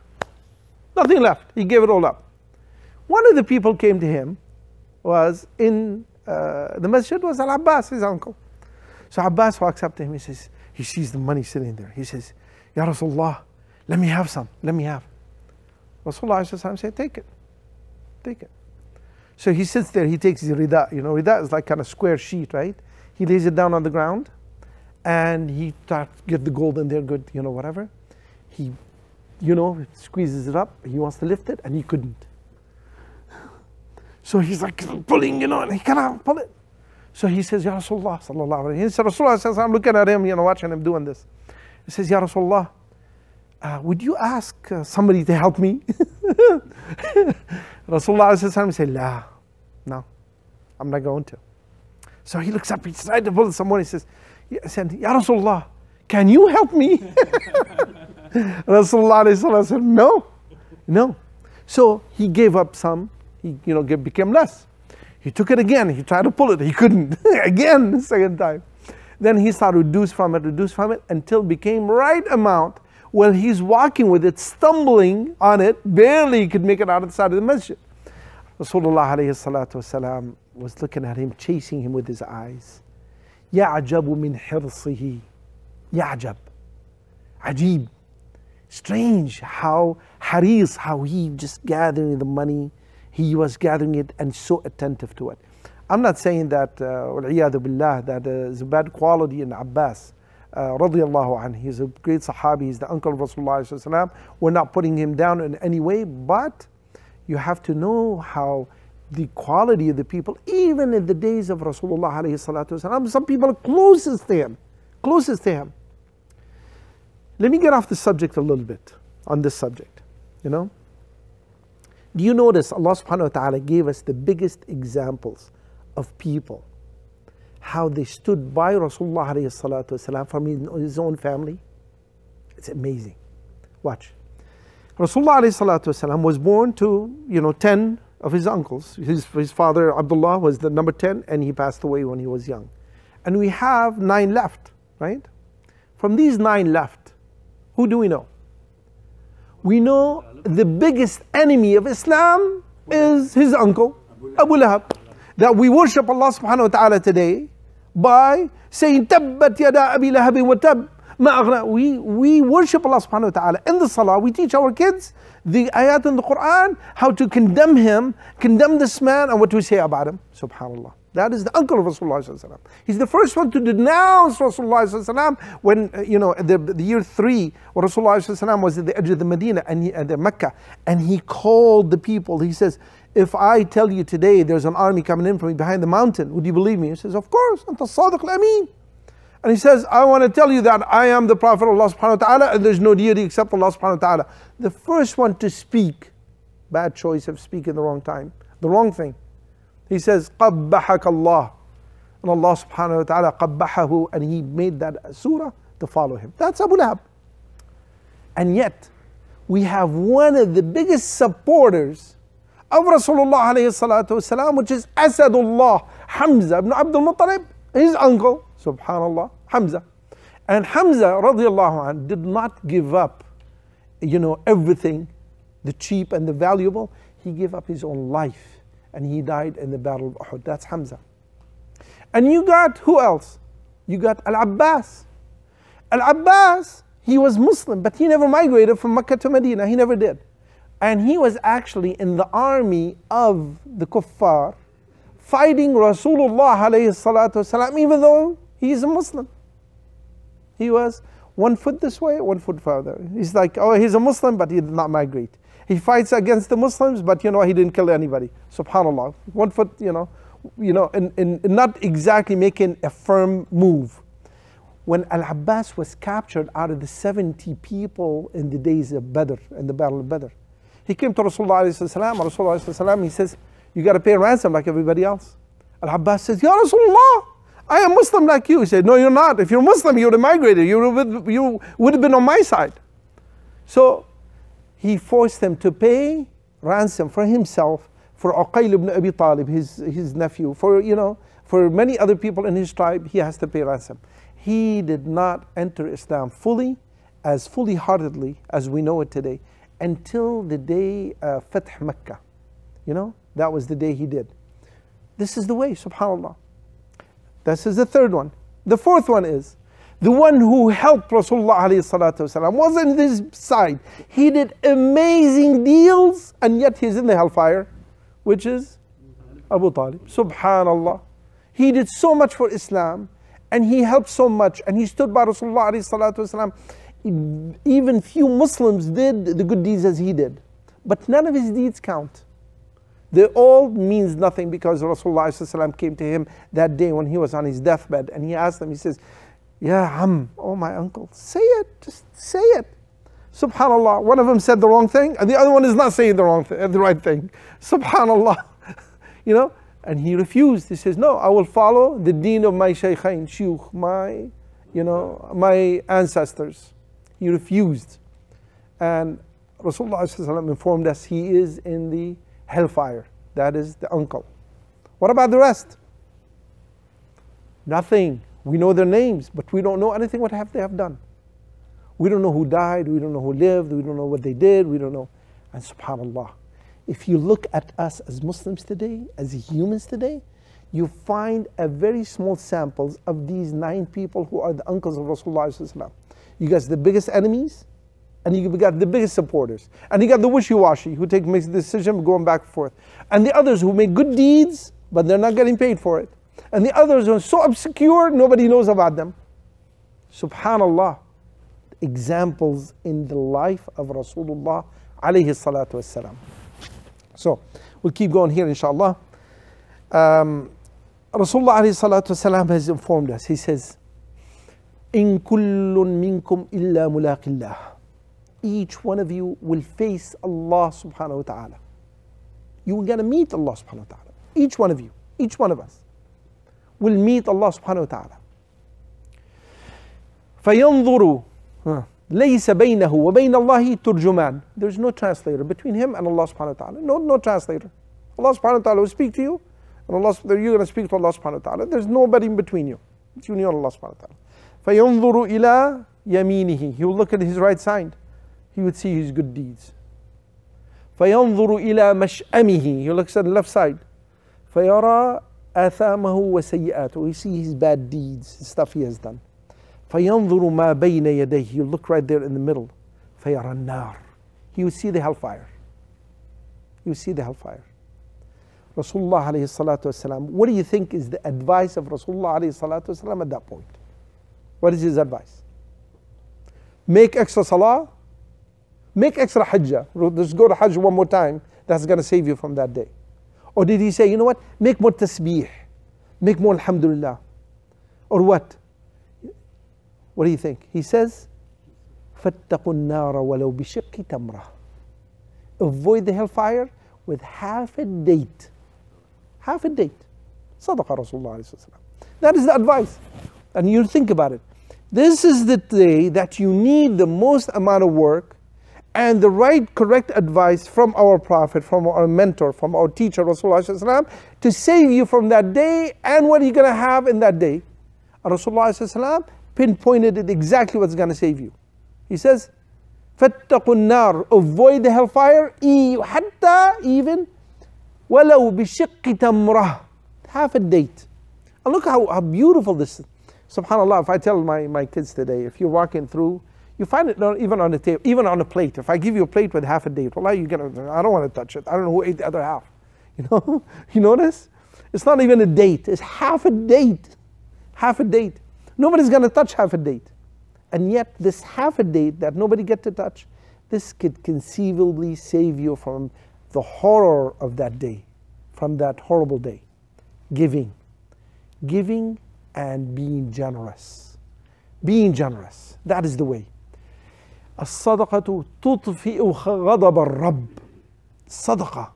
Nothing left. He gave it all up. One of the people came to him, was in uh, the masjid, was Al Abbas, his uncle. So Abbas walks up to him, he says, he sees the money sitting there. He says, Ya Rasulullah, let me have some, let me have. Rasulullah said, take it, take it. So he sits there, he takes the rida, you know, rida is like kind of square sheet, right? He lays it down on the ground and he starts get the gold in there, good, you know, whatever. He, you know, squeezes it up. He wants to lift it and he couldn't. So he's like pulling, you know, and he cannot pull it. So he says, Ya Rasulullah, sallallahu alayhi He said, Rasulullah says, I'm looking at him, you know, watching him doing this. He says, Ya Rasulullah, uh, would you ask uh, somebody to help me? Rasulullah said, La, no, I'm not going to. So he looks up, he's trying to pull someone, he says, Ya Rasulullah, can you help me? Rasulullah said, No, no. So he gave up some, he you know became less. He took it again, he tried to pull it, he couldn't. again, the second time. Then he started to reduce from it, reduce from it, until it became right amount. Well, he's walking with it, stumbling on it, barely could make it out of the side of the masjid. Rasulullah والسلام, was looking at him, chasing him with his eyes. يعجب من حرصه يعجب عجيب strange how haris how he just gathering the money he was gathering it and so attentive to it. I'm not saying that, uh, billah, that uh, is a bad quality in Abbas. Uh, radiallahu anhu. He's a great Sahabi, he's the uncle of Rasulullah. We're not putting him down in any way, but you have to know how the quality of the people, even in the days of Rasulullah. Some people are closest to him, closest to him. Let me get off the subject a little bit on this subject. You know? Do you notice Allah subhanahu wa ta'ala gave us the biggest examples of people, how they stood by Rasulullah والسلام, from his own family? It's amazing. Watch. Rasulullah والسلام, was born to, you know, 10 of his uncles. His, his father, Abdullah, was the number 10, and he passed away when he was young. And we have nine left, right? From these nine left, who do we know? We know the biggest enemy of Islam is his uncle, Abu Lahab. That we worship Allah subhanahu wa ta'ala today by saying, Tabbat yada Abi Lahab wa tab. We, we worship Allah subhanahu wa ta'ala. In the salah, we teach our kids the ayat in the Quran, how to condemn him, condemn this man, and what to say about him. Subhanallah. That is the uncle of Rasulullah. He's the first one to denounce Rasulullah when, uh, you know, the, the year three, Rasulullah was at the edge of the Medina and he, at the Mecca, and he called the people. He says, If I tell you today there's an army coming in from behind the mountain, would you believe me? He says, Of course, Anta Sadiq Amin. And he says, I want to tell you that I am the Prophet of Allah subhanahu wa ta'ala and there's no deity except Allah subhanahu wa ta'ala. The first one to speak, bad choice of speaking the wrong time, the wrong thing. He says, قَبَّحَكَ Allah. And Allah subhanahu wa ta'ala قَبَّحَهُ and He made that surah to follow him. That's Abu Lahab. And yet, we have one of the biggest supporters of Rasulullah alayhi salatu wasalam, which is Asadullah, Hamza ibn Abdul Muttalib, his uncle, subhanallah, Hamza. And Hamza radiallahu anh did not give up, you know, everything, the cheap and the valuable. He gave up his own life and he died in the Battle of Uhud. That's Hamza. And you got who else? You got Al Abbas. Al Abbas, he was Muslim, but he never migrated from Mecca to Medina. He never did. And he was actually in the army of the kuffar, fighting Rasulullah والسلام, even though he's a Muslim. He was one foot this way, one foot further. He's like, oh, he's a Muslim, but he did not migrate. He fights against the Muslims, but you know, he didn't kill anybody. Subhanallah. One foot, you know, you know, in, in, in not exactly making a firm move. When Al Abbas was captured out of the 70 people in the days of Badr, in the Battle of Badr, he came to Rasulullah, Rasulullah he says, You got to pay ransom like everybody else. Al Abbas says, Ya Rasulullah, I am Muslim like you. He said, No, you're not. If you're Muslim, you would have migrated. You would you would have been on my side. So he forced them to pay ransom for himself, for Uqayl ibn Abi Talib, his, his nephew, for, you know, for many other people in his tribe, he has to pay ransom. He did not enter Islam fully, as fully heartedly as we know it today, until the day of Fath Mecca. You know, that was the day he did. This is the way, subhanAllah. This is the third one. The fourth one is the one who helped Rasulullah was on this side. He did amazing deals and yet he's in the hellfire, which is Abu Talib. Subhanallah. He did so much for Islam and he helped so much and he stood by Rasulullah. Even few Muslims did the good deeds as he did. But none of his deeds count. They all means nothing because Rasulullah came to him that day when he was on his deathbed and he asked them, he says, yeah, Am, oh my uncle, say it, just say it. Subhanallah, one of them said the wrong thing, and the other one is not saying the wrong thing, the right thing. Subhanallah, you know, and he refused. He says, No, I will follow the deen of my shaykhain, shuyukh, my, you know, my ancestors. He refused. And Rasulullah informed us he is in the hellfire. That is the uncle. What about the rest? Nothing. We know their names, but we don't know anything what have they have done. We don't know who died, we don't know who lived, we don't know what they did, we don't know. And subhanAllah, if you look at us as Muslims today, as humans today, you find a very small samples of these nine people who are the uncles of Rasulullah. You guys, the biggest enemies, And you got the biggest supporters. And you got the wishy-washy who take makes the decision going back and forth. And the others who make good deeds, but they're not getting paid for it and the others are so obscure nobody knows about them. Subhanallah. Examples in the life of Rasulullah alayhi salatu wasalam. So we'll keep going here inshallah. Um, Rasulullah alayhi salatu wasalam has informed us. He says, In kullun minkum illa mulaqillah. Each one of you will face Allah subhanahu wa ta'ala. You are going to meet Allah subhanahu wa ta'ala. Each one of you, each one of us. Will meet Allah subhanahu wa ta'ala. فينظر ليس بينه وبين الله ترجمان. There's no translator between him and Allah subhanahu wa ta'ala. No, no translator. Allah subhanahu wa ta'ala will speak to you, and Allah, you're going to speak to Allah subhanahu wa ta'ala. There's nobody in between you. Between you and Allah subhanahu wa ta'ala. فينظر إلى يمينه. He will look at his right side. He would see his good deeds. فينظر إلى مشأمه. He looks at the left side. فيرى آثامه وسيئاته. He see his bad deeds, the stuff he has done. فينظر ما بين يديه. You look right there in the middle. فيرى النار. He would see the hellfire. He would see the hellfire. Rasulullah alayhi salatu wasalam, what do you think is the advice of Rasulullah alayhi salatu wasalam at that point? What is his advice? Make extra salah, make extra hajjah. Just go to hajj one more time. That's going to save you from that day. Or did he say, you know what? Make more tasbih. Make more alhamdulillah. Or what? What do you think? He says, فَاتَّقُوا النَّارَ وَلَوْ بِشِقِّ تَمْرَةٍ Avoid the hellfire with half a date. Half a date. Sadaqa Rasulullah alayhi wasallam. That is the advice. And you think about it. This is the day that you need the most amount of work and the right correct advice from our Prophet, from our mentor, from our teacher, Rasulullah ﷺ, to save you from that day and what are you going to have in that day. And Rasulullah ﷺ pinpointed it exactly what's going to save you. He says, فَاتَّقُوا النَّارِ Avoid the hellfire, e- حتى even وَلَوْ بِشِقِّ تَمْرَةٍ Half a date. And look how, how beautiful this is. Subhanallah, if I tell my, my kids today, if you're walking through, you find it not even on the table, even on a plate. If I give you a plate with half a date, well, you get, I don't want to touch it. I don't know who ate the other half. You know, you notice? It's not even a date. It's half a date. Half a date. Nobody's going to touch half a date. And yet, this half a date that nobody get to touch, this could conceivably save you from the horror of that day, from that horrible day. Giving. Giving and being generous. Being generous. That is the way. الصدقة تطفئ غضب الرب. صدقة.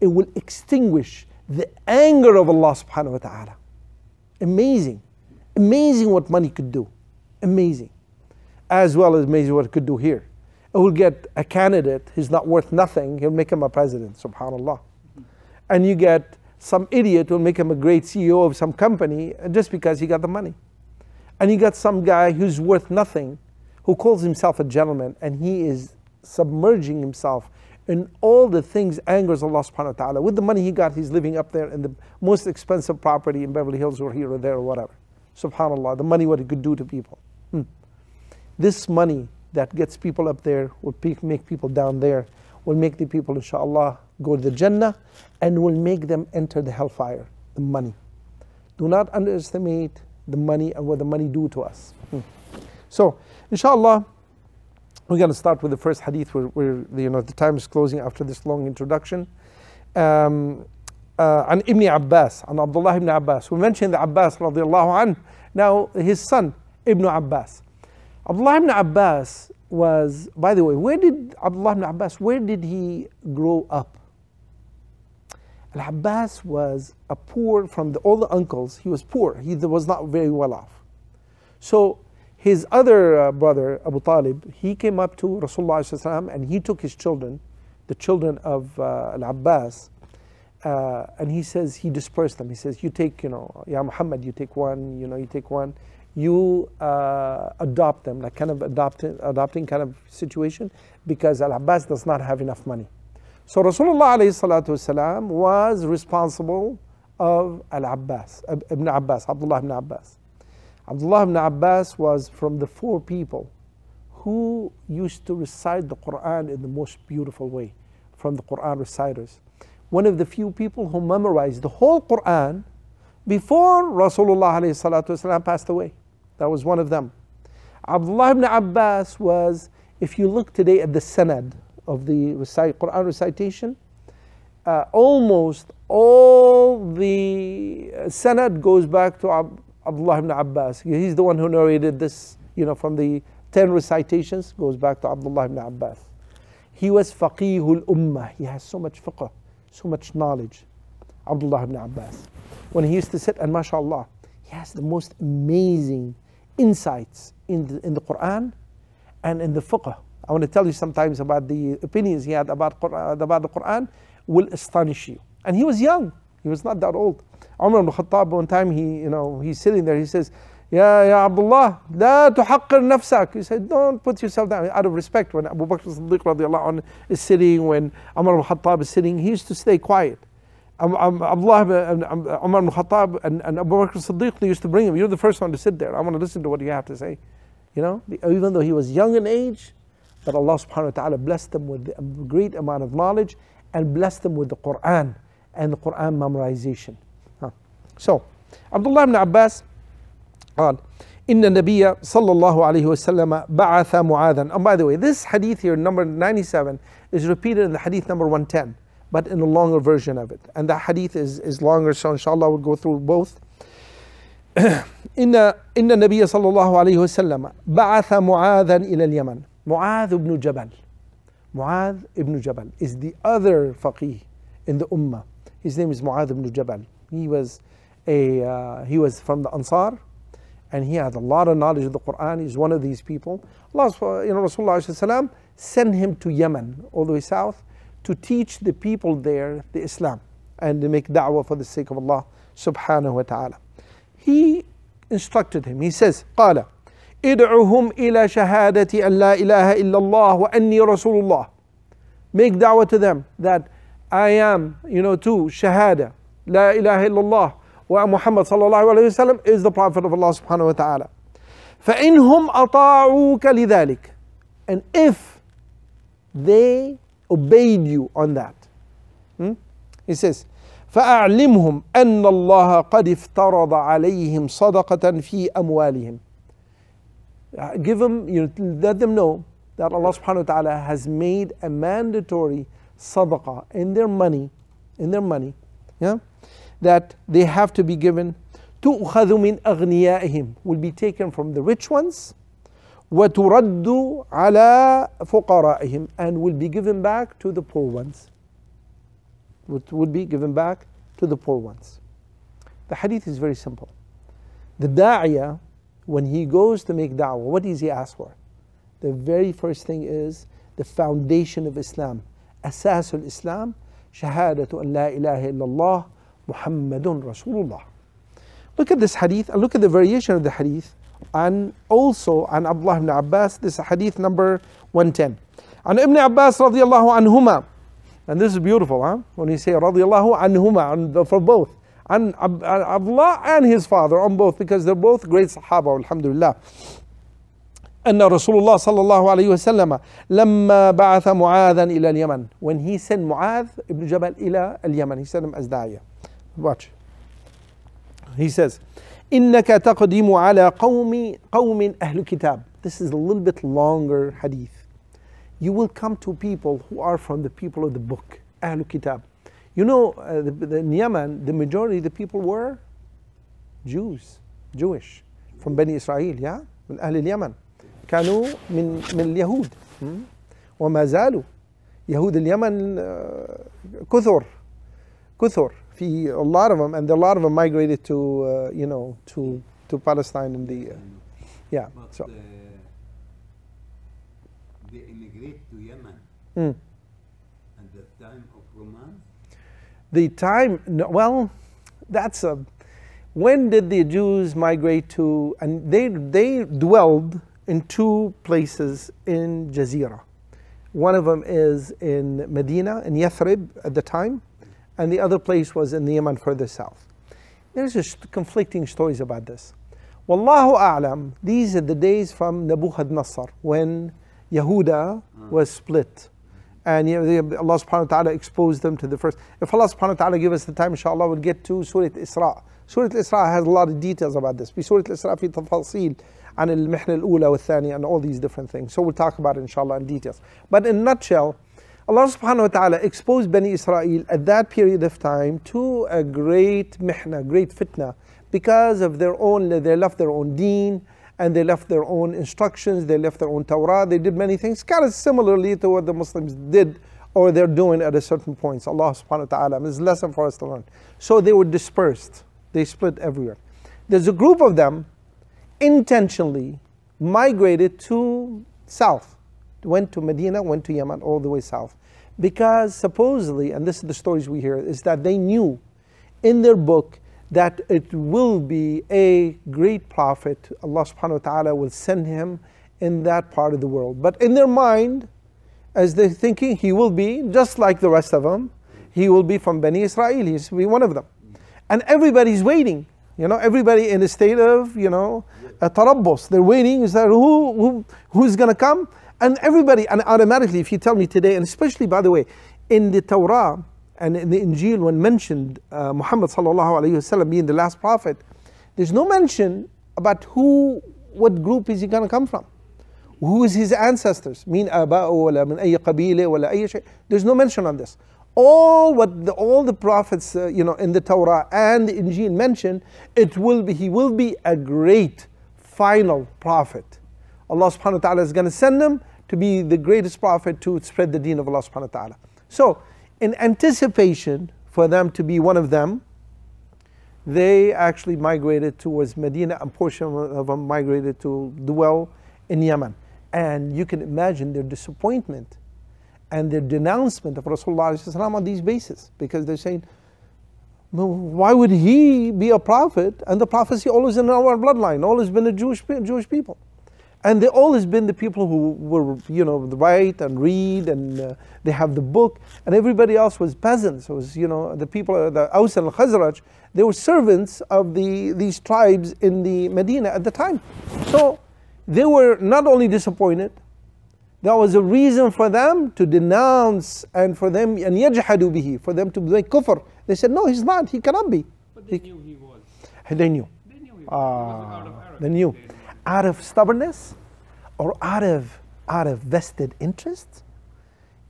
It will extinguish the anger of Allah subhanahu wa ta'ala. Amazing. Amazing what money could do. Amazing. As well as amazing what it could do here. It will get a candidate who's not worth nothing, he'll make him a president, subhanAllah. And you get some idiot who'll make him a great CEO of some company just because he got the money. And you got some guy who's worth nothing, who calls himself a gentleman, and he is submerging himself in all the things angers Allah subhanahu wa ta'ala. With the money he got, he's living up there in the most expensive property in Beverly Hills or here or there or whatever. Subhanallah, the money what it could do to people. Hmm. This money that gets people up there will make people down there, will make the people, inshallah, go to the Jannah and will make them enter the hellfire. The money. Do not underestimate the money and what the money do to us. Hmm. So, inshallah, we're going to start with the first hadith where, where the, you know, the time is closing after this long introduction. Um, uh, عن ابن عباس عن عبد الله ibn Abbas we mentioned the Abbas رضي الله عنه now his son Ibn Abbas Abdullah ibn Abbas was by the way where did Abdullah ibn Abbas where did he grow up Al Abbas was a poor from the, all the uncles he was poor he was not very well off so his other uh, brother Abu Talib he came up to Rasulullah and he took his children the children of uh, Al Abbas uh, and he says he dispersed them. He says, "You take, you know, Ya Muhammad, you take one. You know, you take one. You uh, adopt them, like kind of adopting, adopting kind of situation, because Al Abbas does not have enough money. So Rasulullah wasalam was responsible of Al Abbas, Ibn Abbas, Abdullah ibn Abbas. Abdullah ibn Abbas was from the four people who used to recite the Quran in the most beautiful way from the Quran reciters. One of the few people who memorized the whole Quran before Rasulullah passed away. That was one of them. Abdullah ibn Abbas was, if you look today at the sanad of the recite, Quran recitation, uh, almost all the sanad goes back to Ab- Abdullah ibn Abbas. He's the one who narrated this, you know, from the 10 recitations, goes back to Abdullah ibn Abbas. He was faqihul ummah. He has so much fiqh, so much knowledge. Abdullah ibn Abbas. When he used to sit, and mashallah, he has the most amazing insights in the, in the Quran and in the fiqh. I want to tell you sometimes about the opinions he had about, Quran, about the Quran will astonish you. And he was young. He was not that old. Umar ibn Khattab, one time, he, you know, he's sitting there, he says, Ya, ya Abdullah, la tuhaqqir nafsak. He said, don't put yourself down. Out of respect, when Abu Bakr as-Siddiq radiallahu anh is sitting, when Umar ibn Khattab is sitting, he used to stay quiet. Um, um, Abdullah ibn, um, Umar ibn Khattab and, and Abu Bakr as-Siddiq, they used to bring him. You're the first one to sit there. I want to listen to what you have to say. You know, even though he was young in age, but Allah subhanahu wa ta'ala blessed him with a great amount of knowledge and blessed him with the Quran and the Quran memorization. Huh. So, Abdullah ibn Abbas قال إن النبي صلى الله عليه وسلم بعث معاذا and by the way this hadith here number 97 is repeated in the hadith number 110 but in a longer version of it and that hadith is, is longer so inshallah we'll go through both إن إن النبي صلى الله عليه وسلم بعث معاذا إلى اليمن معاذ ibn Jabal Mu'adh ibn Jabal is the other faqih in the ummah his name is Mu'adh ibn Jabal he was a uh, he was from the Ansar and he had a lot of knowledge of the Quran. He's one of these people. Allah, you know, Rasulullah sent him to Yemen, all the way south, to teach the people there the Islam and to make da'wah for the sake of Allah subhanahu wa ta'ala. He instructed him. He says, قال ادعهم إلى شهادة أن لا إله إلا الله وأني رسول الله. Make da'wah to them that I am, you know, to shahada, la ilaha illallah ومحمد صلى الله عليه وسلم is the Prophet of Allah subhanahu wa ta'ala. فإنهم أطاعوك لذلك and if they obeyed you on that hmm? he says فأعلمهم أن الله قد افترض عليهم صدقة في أموالهم give them you know, let them know that Allah subhanahu wa ta'ala has made a mandatory sadaqah in their money in their money yeah that they have to be given تؤخذ من أغنيائهم will be taken from the rich ones وترد على فقرائهم and will be given back to the poor ones would be given back to the poor ones the hadith is very simple the da'iyah when he goes to make da'wah what does he ask for the very first thing is the foundation of Islam أساس الإسلام شهادة أن لا إله إلا الله Muhammadun Rasulullah. Look at this hadith and look at the variation of the hadith and also an Abdullah ibn Abbas, this hadith number 110. عن ابن عباس رضي الله عنهما and this is beautiful huh? when you say رضي الله عنهما for both عن Abdullah and his father on both because they're both great Sahaba alhamdulillah أن رسول الله صلى الله عليه وسلم لما بعث معاذا إلى اليمن when he sent معاذ ibn Jabal إلى اليمن he sent him as داعية Watch. He says, إنك تقدم على قوم قوم أهل كتاب. This is a little bit longer hadith. You will come to people who are from the people of the book, أهل كتاب. You know, uh, the, the, in Yemen, the majority of the people were Jews, Jewish, from Bani Israel, yeah? من أهل اليمن. كانوا من من اليهود وما زالوا يهود اليمن كثر كثر في a lot of them, and a lot of them migrated to, uh, you know, to to Palestine in the, uh, yeah. But so. uh, they immigrate to Yemen Mm. at the time of Roman. The time, no, well, that's a. When did the Jews migrate to? And they they dwelled in two places in Jazeera. One of them is in Medina in Yathrib at the time, and the other place was in the Yemen further south. There's just conflicting stories about this. Wallahu A'lam, these are the days from Nebuchadnezzar when Yehuda hmm. was split. And you know, Allah subhanahu wa ta'ala exposed them to the first. If Allah subhanahu wa ta'ala give us the time, inshallah, we'll get to Surah Isra. Surah Isra has a lot of details about this. Surah Isra fi tafasil and al-mihna al-ula and all these different things. So we'll talk about it, inshallah, in details. But in nutshell, Allah subhanahu wa ta'ala exposed Bani Israel at that period of time to a great mihna, great fitna, because of their own, they left their own deen, and they left their own instructions, they left their own Torah, they did many things, kind of similarly to what the Muslims did or they're doing at a certain points. Allah subhanahu wa ta'ala, is a lesson for us to learn. So they were dispersed, they split everywhere. There's a group of them intentionally migrated to south, went to Medina, went to Yemen, all the way south. Because supposedly, and this is the stories we hear, is that they knew in their book that it will be a great prophet. Allah subhanahu wa ta'ala will send him in that part of the world. But in their mind, as they're thinking, he will be just like the rest of them. He will be from Bani Israel. He's be one of them. And everybody's waiting. You know, everybody in a state of, you know, a tarabbus. They're waiting. Is that who, who who's going to come? And everybody, and automatically, if you tell me today, and especially by the way, in the Torah and in the Injil, when mentioned uh, Muhammad sallallahu alaihi wasallam being the last prophet, there's no mention about who, what group is he going to come from, who is his ancestors. Mean min There's no mention on this. All what the, all the prophets, uh, you know, in the Torah and the Injil mention, it will be he will be a great final prophet Allah subhanahu wa ta'ala is going to send him to be the greatest prophet to spread the deen of Allah subhanahu wa ta'ala. So, in anticipation for them to be one of them, they actually migrated towards Medina, and portion of them migrated to dwell in Yemen. And you can imagine their disappointment and their denouncement of Rasulullah on these bases because they're saying, why would he be a prophet? And the prophecy always in our bloodline, always been a Jewish, Jewish people. And they always been the people who were, you know, write and read, and uh, they have the book, and everybody else was peasants. It was, you know, the people, uh, the Aus and Khazraj, they were servants of the these tribes in the Medina at the time. So they were not only disappointed, there was a reason for them to denounce and for them and yajhadu bihi, for them to make kufr. They said, no, he's not. He cannot be. But they knew he was. They knew. They knew he was. Ah, it was out of arrogance. they knew. Out of stubbornness or out of out of vested interest?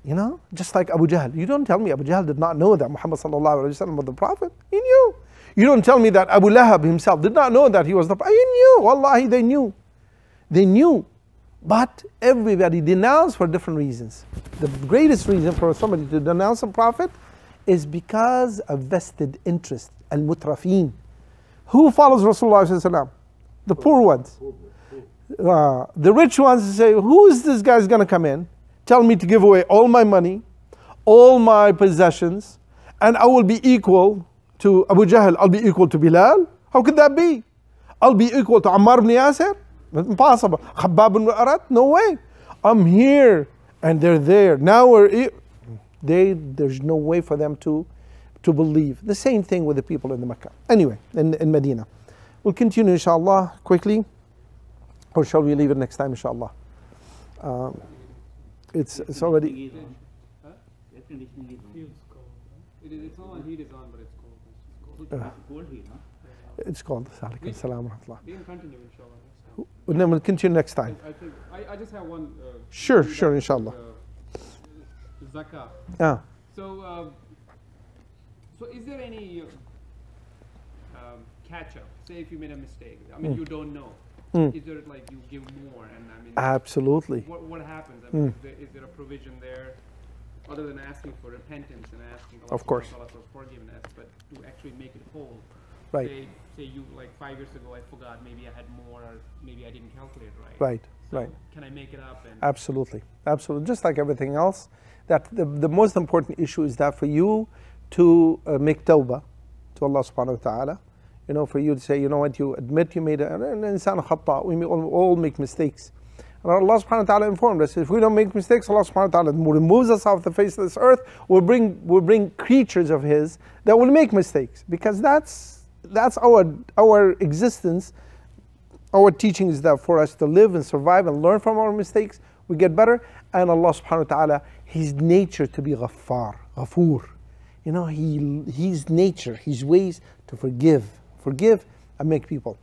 You know, just like Abu Jahl. You don't tell me Abu Jahl did not know that Muhammad was the prophet. He knew. You don't tell me that Abu Lahab himself did not know that he was the prophet. He knew. Wallahi, they knew. They knew. But everybody denounced for different reasons. The greatest reason for somebody to denounce a prophet is because of vested interest. Al mutrafin. Who follows Rasulullah? The poor ones. Uh, the rich ones say, Who is this guy's going to come in? Tell me to give away all my money, all my possessions, and I will be equal to Abu Jahl. I'll be equal to Bilal. How could that be? I'll be equal to Ammar ibn Yasir? Impossible. Khabbab ibn Arat? No way. I'm here and they're there. Now we're. They, there's no way for them to, to believe. The same thing with the people in the Mecca. Anyway, in, in Medina. We'll continue, inshallah, quickly. Or shall we leave it next time, inshallah? Um, it's, it's already. Huh? Air conditioning is on. Feels cold. It is, it's on, heat is on, but it's cold. It's cold. So it's cold here, no? It's called. Alaikum salam wa. We can continue, inshallah. And then we'll continue next time. I, I think, I, I just have one. Uh, Sure, sure, inshallah. Uh, zakah. Ah, So, uh, so is there any uh, um, catch up? Say if you made a mistake. I mean, Mm. you don't know. Mm. Is there like you give more, and I mean, absolutely. what what happens? I mean, Mm. is, there, is there a provision there, other than asking for repentance and asking Allah Of course. ta'ala for forgiveness, but to actually make it whole? Right. Say, say you like five years ago, I forgot. Maybe I had more, or maybe I didn't calculate right. Right, So right. Can I make it up? And Absolutely, absolutely. Just like everything else, that the, the most important issue is that for you to uh, make tawbah to Allah subhanahu wa ta'ala, you know, for you to say, you know what, you admit you made an insan khata, we all make mistakes. And Allah subhanahu wa ta'ala informed us, if we don't make mistakes, Allah subhanahu wa ta'ala removes us off the face of this earth, will bring, will bring creatures of His that will make mistakes. Because that's, that's our, our existence Our teaching is that for us to live and survive and learn from our mistakes, we get better. And Allah subhanahu wa ta'ala, His nature to be ghaffar, ghafoor. You know, he, His nature, His ways to forgive, forgive and make people.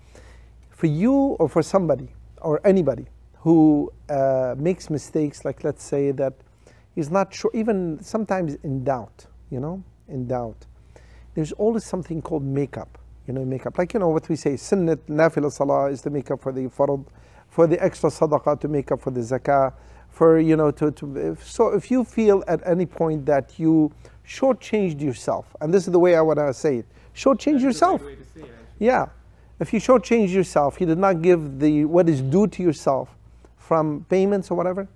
For you or for somebody or anybody who uh, makes mistakes, like let's say that he's not sure, even sometimes in doubt, you know, in doubt. There's always something called makeup, you know, makeup. Like, you know, what we say, sunnat, nafila salah is the makeup for the farad, for the extra sadaqah to make up for the zakah, for, you know, to, to if, so if you feel at any point that you shortchanged yourself, and this is the way I want to say it, shortchange yourself. right way to say it. Yeah. If you shortchange yourself, he did not give the what is due to yourself from payments or whatever,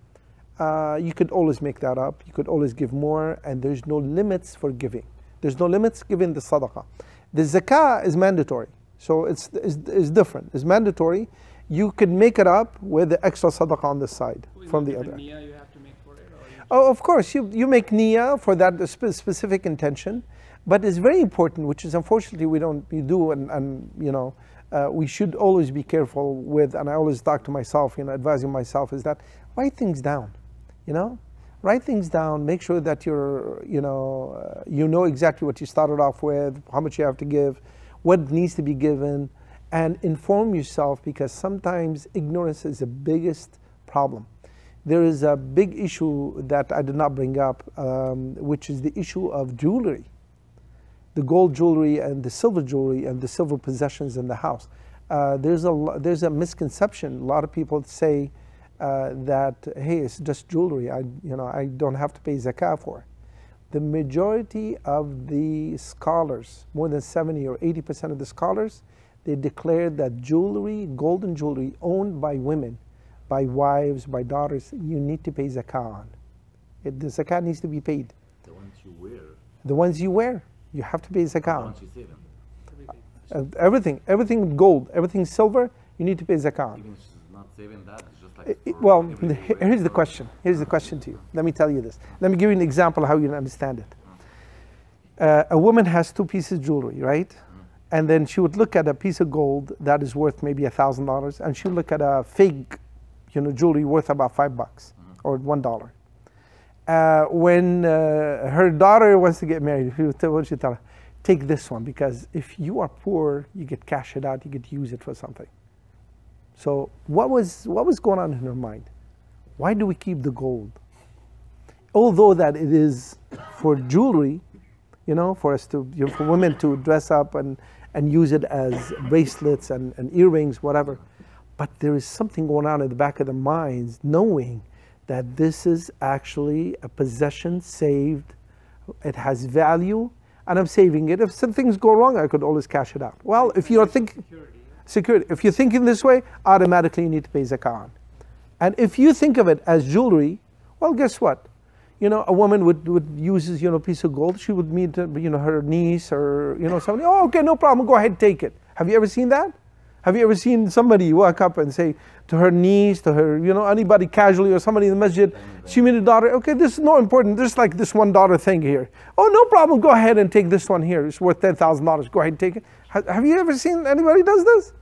uh, you could always make that up. You could always give more, and there's no limits for giving. There's no limits given the sadaqah. The zakah is mandatory, so it's, it's, it's different. It's mandatory. You can make it up with the extra sadaqah on the side is from the other. niyyah you have to make for it, Oh, of course, you, you make niyyah for that spe- specific intention, but it's very important, which is unfortunately we don't we do, and, and you know, uh, we should always be careful with, and I always talk to myself, you know, advising myself is that write things down, you know, write things down, make sure that you're, you know, uh, you know exactly what you started off with, how much you have to give, what needs to be given, and inform yourself because sometimes ignorance is the biggest problem there is a big issue that I did not bring up, um, which is the issue of jewelry. The gold jewelry and the silver jewelry and the silver possessions in the house. Uh, there's, a, there's a misconception. A lot of people say uh, that, hey, it's just jewelry. I, you know, I don't have to pay zakah for it. The majority of the scholars, more than 70 or 80% of the scholars, they declared that jewelry, golden jewelry owned by women, by wives, by daughters, you need to pay zakah on. It, the zakah needs to be paid. The ones you wear, The ones you wear, you have to pay zakah on. you save them. everything. Uh, everything, everything gold, everything silver, you need to pay zakah. Even not saving that, it's just like. It- it- well, here's the question. Here's the question to you. Let me tell you this. Let me give you an example of how you understand it. Uh, a woman has two pieces of jewelry, right? And then she would look at a piece of gold that is worth maybe a thousand dollars, and she would look at a fake, you know, jewelry worth about five bucks or one dollar. Uh, when uh, her daughter wants to get married, what she tell her? Take this one because if you are poor, you get cash it out, you get use it for something. So what was what was going on in her mind? Why do we keep the gold? Although that it is for jewelry, you know, for us to you know, for women to dress up and and use it as bracelets and, and earrings, whatever. But there is something going on in the back of their minds, knowing that this is actually a possession saved. It has value, and I'm saving it. If some things go wrong, I could always cash it out. Well, if you're thinking Security. security. If you're thinking this way, automatically you need to pay zakah on. And if you think of it as jewelry, well, guess what? You know, a woman would, would uses you know a piece of gold. She would meet you know her niece or you know somebody. Oh, okay, no problem. Go ahead, take it. Have you ever seen that? Have you ever seen somebody walk up and say to her niece, to her you know anybody casually or somebody in the masjid, she made a daughter. Okay, this is not important. There's like this one daughter thing here. Oh, no problem. Go ahead and take this one here. It's worth ten thousand dollars. Go ahead and take it. Have you ever seen anybody does this?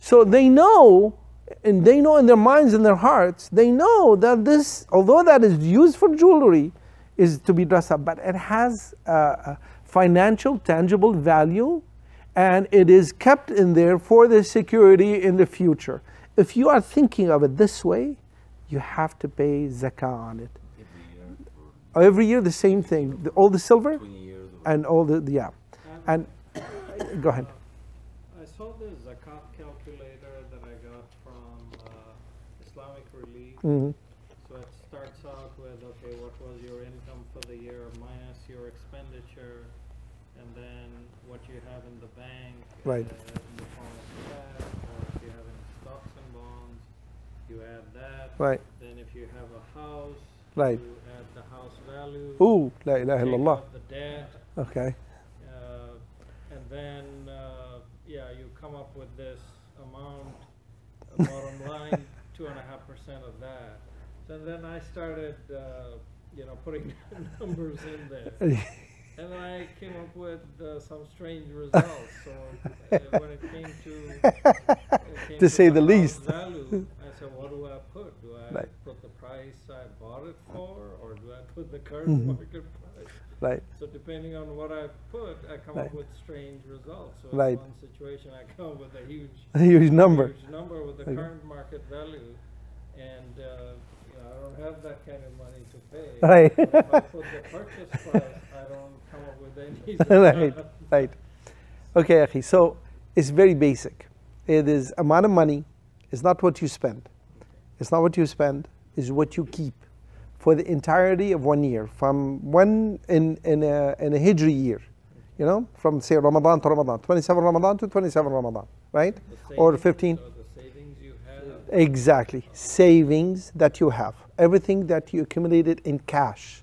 So they know, and they know in their minds and their hearts, they know that this, although that is used for jewelry, is to be dressed up, but it has a financial, tangible value, and it is kept in there for the security in the future. If you are thinking of it this way, you have to pay zakah on it. Every year Every year, the same thing. The- all the silver 20 years. Or and all the, yeah. And go ahead. I saw this zakat calculator that I got from uh, Islamic Relief. Mhm. So it starts out with, okay, what was your income for the year minus your expenditure, and then what you have in the bank. Right. uh, In the form of cash, or if you have any stocks and bonds, you add that. Right. Then if you have a house. Right. You add the house value. Ooh, la ilaha illallah. the debt. Okay. Uh, and then, uh, yeah, you come up with this amount, bottom line, two and a half percent of that. So then I started, uh, you know, putting numbers in there. And then I came up with uh, some strange results. So uh, when it came to, it came To say the least. value, I said, what do I put? Do I Right. put the price I bought it for, or do I put the current Mm-hmm. market price? Right. So depending on what I put, I come Right. up with strange results. So Right. in one situation, I come up with a huge, A huge number. huge number with the Okay. current market value, and uh, you know, I don't have that kind of money to pay. Right. If I put the purchase price, I don't come up with any. right, right. Okay, Akhi. So it's very basic. It is amount of money. It's not what you spend. It's not what you spend. It's what you keep for the entirety of one year, from one in in a in a Hijri year. You know, from say Ramadan to Ramadan, 27 Ramadan to 27 Ramadan, right? Or 15. Savings you have. Exactly. Savings that you have, everything that you accumulated in cash,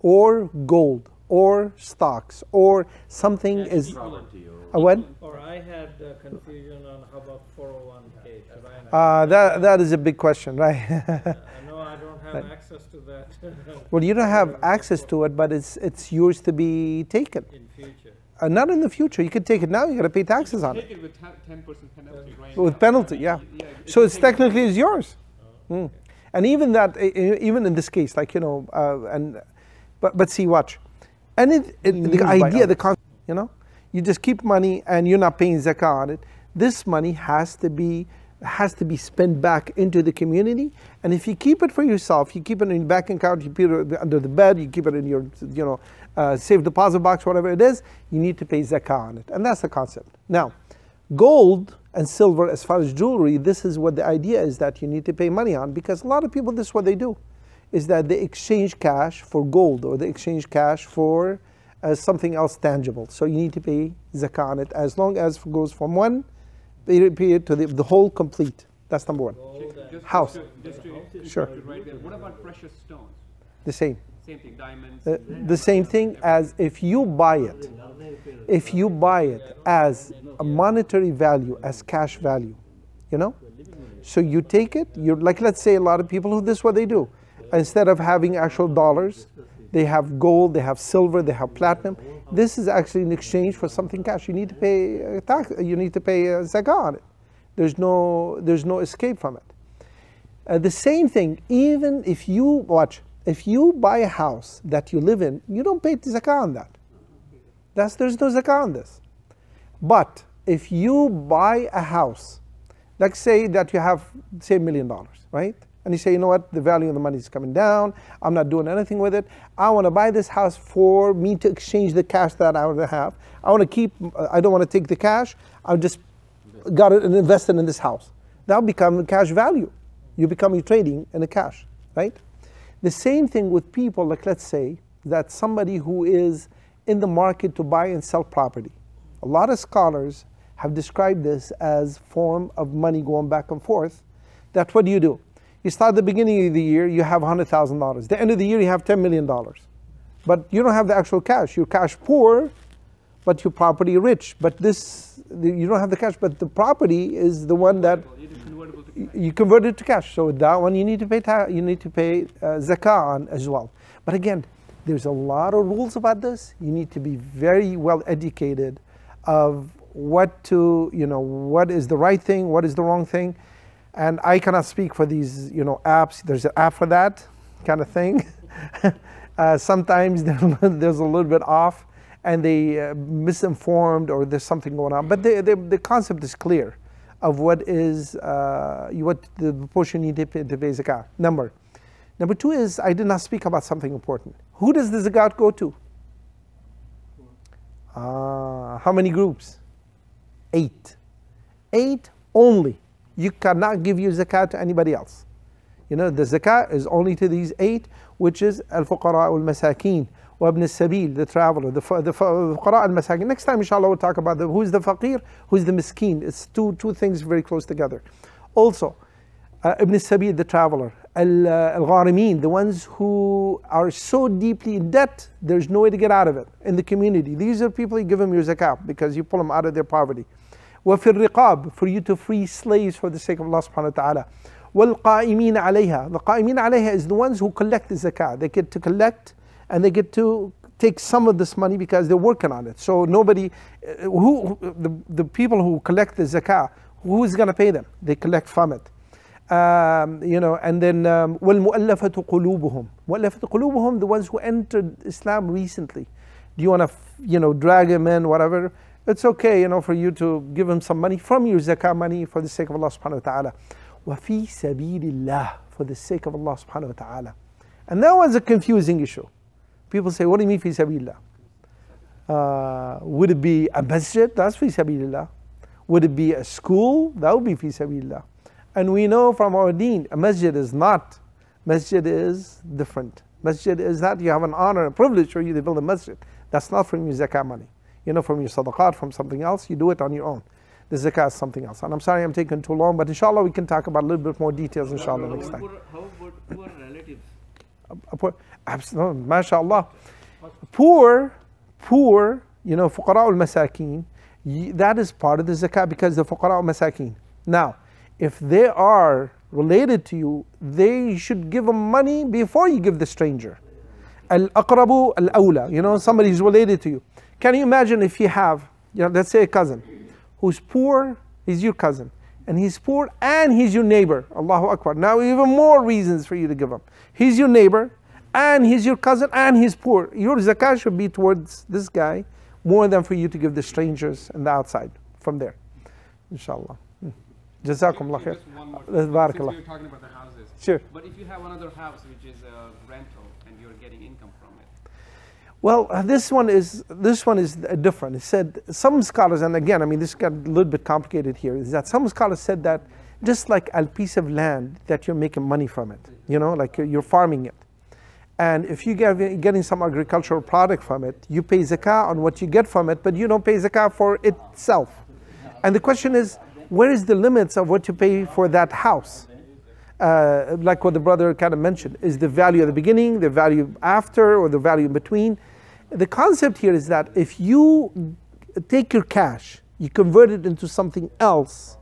or gold, or stocks, or something Cash is equivalent. Property or a what? Or I had uh, confusion on how about 401k. Should I? Uh, that that is a big question, right? I know I don't have access to that well, you don't have access to it, but it's it's yours to be taken. in future. Uh, not in the future. You could take it now. You got to pay taxes on it Take it with ten percent penalty, right? with now. penalty. Yeah. Yeah, So it's technically is yours. Mm. And even that, even in this case, like you know, uh, and but but see, watch, and it, it, the idea, the concept, you know, you just keep money and you're not paying zakah on it. This money has to be has to be spent back into the community. And if you keep it for yourself, you keep it in your bank account, you keep it under the bed, you keep it in your you know uh, safe deposit box, whatever it is, you need to pay zakah on it, and that's the concept. Now, gold and silver as far as jewelry this is what the idea is that you need to pay money on because a lot of people this is what they do is that they exchange cash for gold or they exchange cash for uh, something else tangible so you need to pay zakah on it as long as it goes from one period period to the, the whole complete that's number one Just- House. Just to, just to, Sure. right there. What about precious stones? the same Same thing, diamonds. Uh, the same thing as if you buy it if you buy it as a monetary value as cash value you know so you take it you're like let's say a lot of people who this is what they do instead of having actual dollars they have gold they have silver they have platinum this is actually in exchange for something cash you need to pay uh, tax you need to pay uh, zakah on it there's no there's no escape from it uh, the same thing, even if you watch, if you buy a house that you live in, you don't pay zakah on that. That's there's no zakah on this. But if you buy a house, like say that you have say a million dollars, right? And you say, you know what, the value of the money is coming down. I'm not doing anything with it. I want to buy this house for me to exchange the cash that I have. I want to keep. uh, I don't want to take the cash. I just got it and invested in this house. That become cash value. You become you trading in the cash, right? The same thing with people, like let's say that somebody who is in the market to buy and sell property. A lot of scholars have described this as form of money going back and forth. That what do you do? You start the beginning of the year, you have $100,000. The end of the year, you have $10 million. But you don't have the actual cash. You're cash poor, but your property rich. But this, you don't have the cash, but the property is the one that you convert it to cash. So that one you need to pay you need to pay uh, zakah on as well. But again, there's a lot of rules about this. You need to be very well educated of what to you know what is the right thing, what is the wrong thing, and I cannot speak for these you know apps. There's an app for that kind of thing. uh, sometimes there's a little bit off and they uh, misinformed or there's something going on. But the, the, the concept is clear of what is uh, what the proportion you need to pay, zakat. Number. Number two is I did not speak about something important. Who does the zakat go to? Ah, how many groups? Eight. Eight only. You cannot give your zakat to anybody else. You know, the zakat is only to these eight, which is al-fuqara al-masakin, wa ibn sabil the traveler, the, the fuqara al-masakin. Next time, inshallah, we'll talk about the, who's the faqir, who's the miskin. It's two, two things very close together. Also, uh, ibn sabil the traveler, uh, al-gharimin, the ones who are so deeply in debt, there's no way to get out of it in the community. These are people you give them your zakat because you pull them out of their poverty. وفي الرقاب for you to free slaves for the sake of Allah subhanahu wa ta'ala والقائمين عليها the قائمين عليها is the ones who collect the zakah they get to collect and they get to take some of this money because they're working on it. So nobody, uh, who the, the people who collect the zakah, who is going to pay them? They collect from it. Um, you know, and then um, وَالْمُؤَلَّفَةُ قُلُوبُهُم مُؤَلَّفَةُ قُلُوبُهُم the ones who entered Islam recently. Do you want to, you know, drag them in, whatever? It's okay, you know, for you to give them some money from your zakah money for the sake of Allah subhanahu wa ta'ala. وَفِي سَبِيلِ اللَّهِ For the sake of Allah subhanahu wa ta'ala. And that was a confusing issue. People say, what do you mean fi sabilillah? Uh, would it be a masjid? That's fi sabilillah. Would it be a school? That would be fi sabilillah. And we know from our deen, a masjid is not. Masjid is different. Masjid is that you have an honor and privilege for you to build a masjid. That's not from your zakah money. You know, from your sadaqat, from something else, you do it on your own. The zakah is something else. And I'm sorry I'm taking too long, but inshallah we can talk about a little bit more details inshallah next time. Poor, how about poor relatives? Poor, absolutely, mashallah. Poor, poor, you know, fuqara al masakin, that is part of the zakah because the fuqara al masakin. Now, if they are related to you, they should give them money before you give the stranger. Al aqrabu al awla, you know, somebody who's related to you. Can you imagine if you have, you know, let's say a cousin who's poor, he's your cousin, and he's poor and he's your neighbor. Allahu Akbar. Now, even more reasons for you to give him. He's your neighbor, and he's your cousin, and he's poor. Your zakah should be towards this guy more than for you to give the strangers and the outside from there. Inshallah. Hmm. Khair. One more. Uh, Since we were talking about the houses. Sure. But if you have another house which is a rental and you're getting income Well, uh, this one is this one is uh, different. It said some scholars, and again, I mean, this got a little bit complicated here. Is that some scholars said that just like a piece of land that you're making money from it, you know, like you're- farming it, and if you get getting some agricultural product from it, you pay zakah on what you get from it, but you don't pay zakah for itself. And the question is, where is the limits of what you pay for that house? uh, like what the brother kind of mentioned, is the value at the beginning, the value after, or the value in between. The concept here is that if you take your cash, you convert it into something else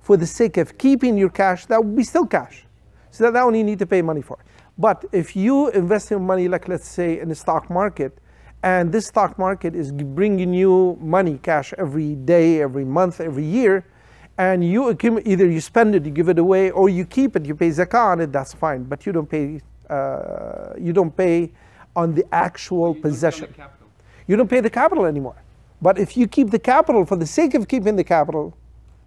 for the sake of keeping your cash, that would be still cash. So that, that you need to pay money for. But if you invest your money, like let's say in the stock market, and this stock market is bringing you money, cash every day, every month, every year, and you either you spend it, you give it away, or you keep it, you pay zakah on it, that's fine. But you don't pay, uh, you don't pay on the actual you possession. You don't pay the capital anymore. But if you keep the capital for the sake of keeping the capital,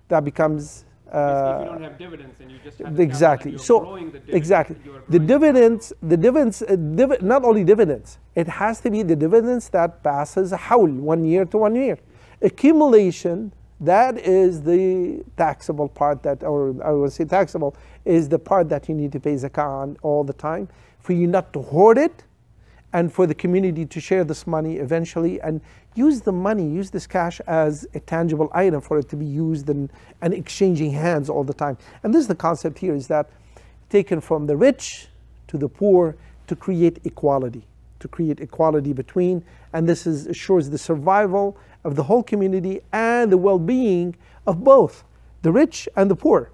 that becomes if uh, you don't have dividends and you just have exactly. So growing the exactly, the dividends, the dividends, uh, divi- not only dividends. It has to be the dividends that passes a hawl, one year to one year. Accumulation, that is the taxable part that, or I would say taxable, is the part that you need to pay zakah on all the time. For you not to hoard it, and for the community to share this money eventually and use the money, use this cash as a tangible item for it to be used and, and exchanging hands all the time. And this is the concept here is that taken from the rich to the poor to create equality, to create equality between, and this is, assures the survival of the whole community and the well being of both the rich and the poor.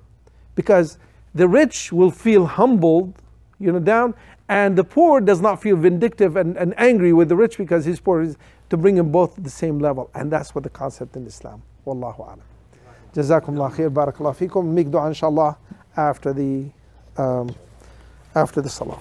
Because the rich will feel humbled, you know, down, and the poor does not feel vindictive and, and angry with the rich because he's poor, is to bring them both to the same level. And that's what the concept in Islam. Wallahu alam. Khair, barakallah fikum. Make dua inshallah after the, um, after the salah.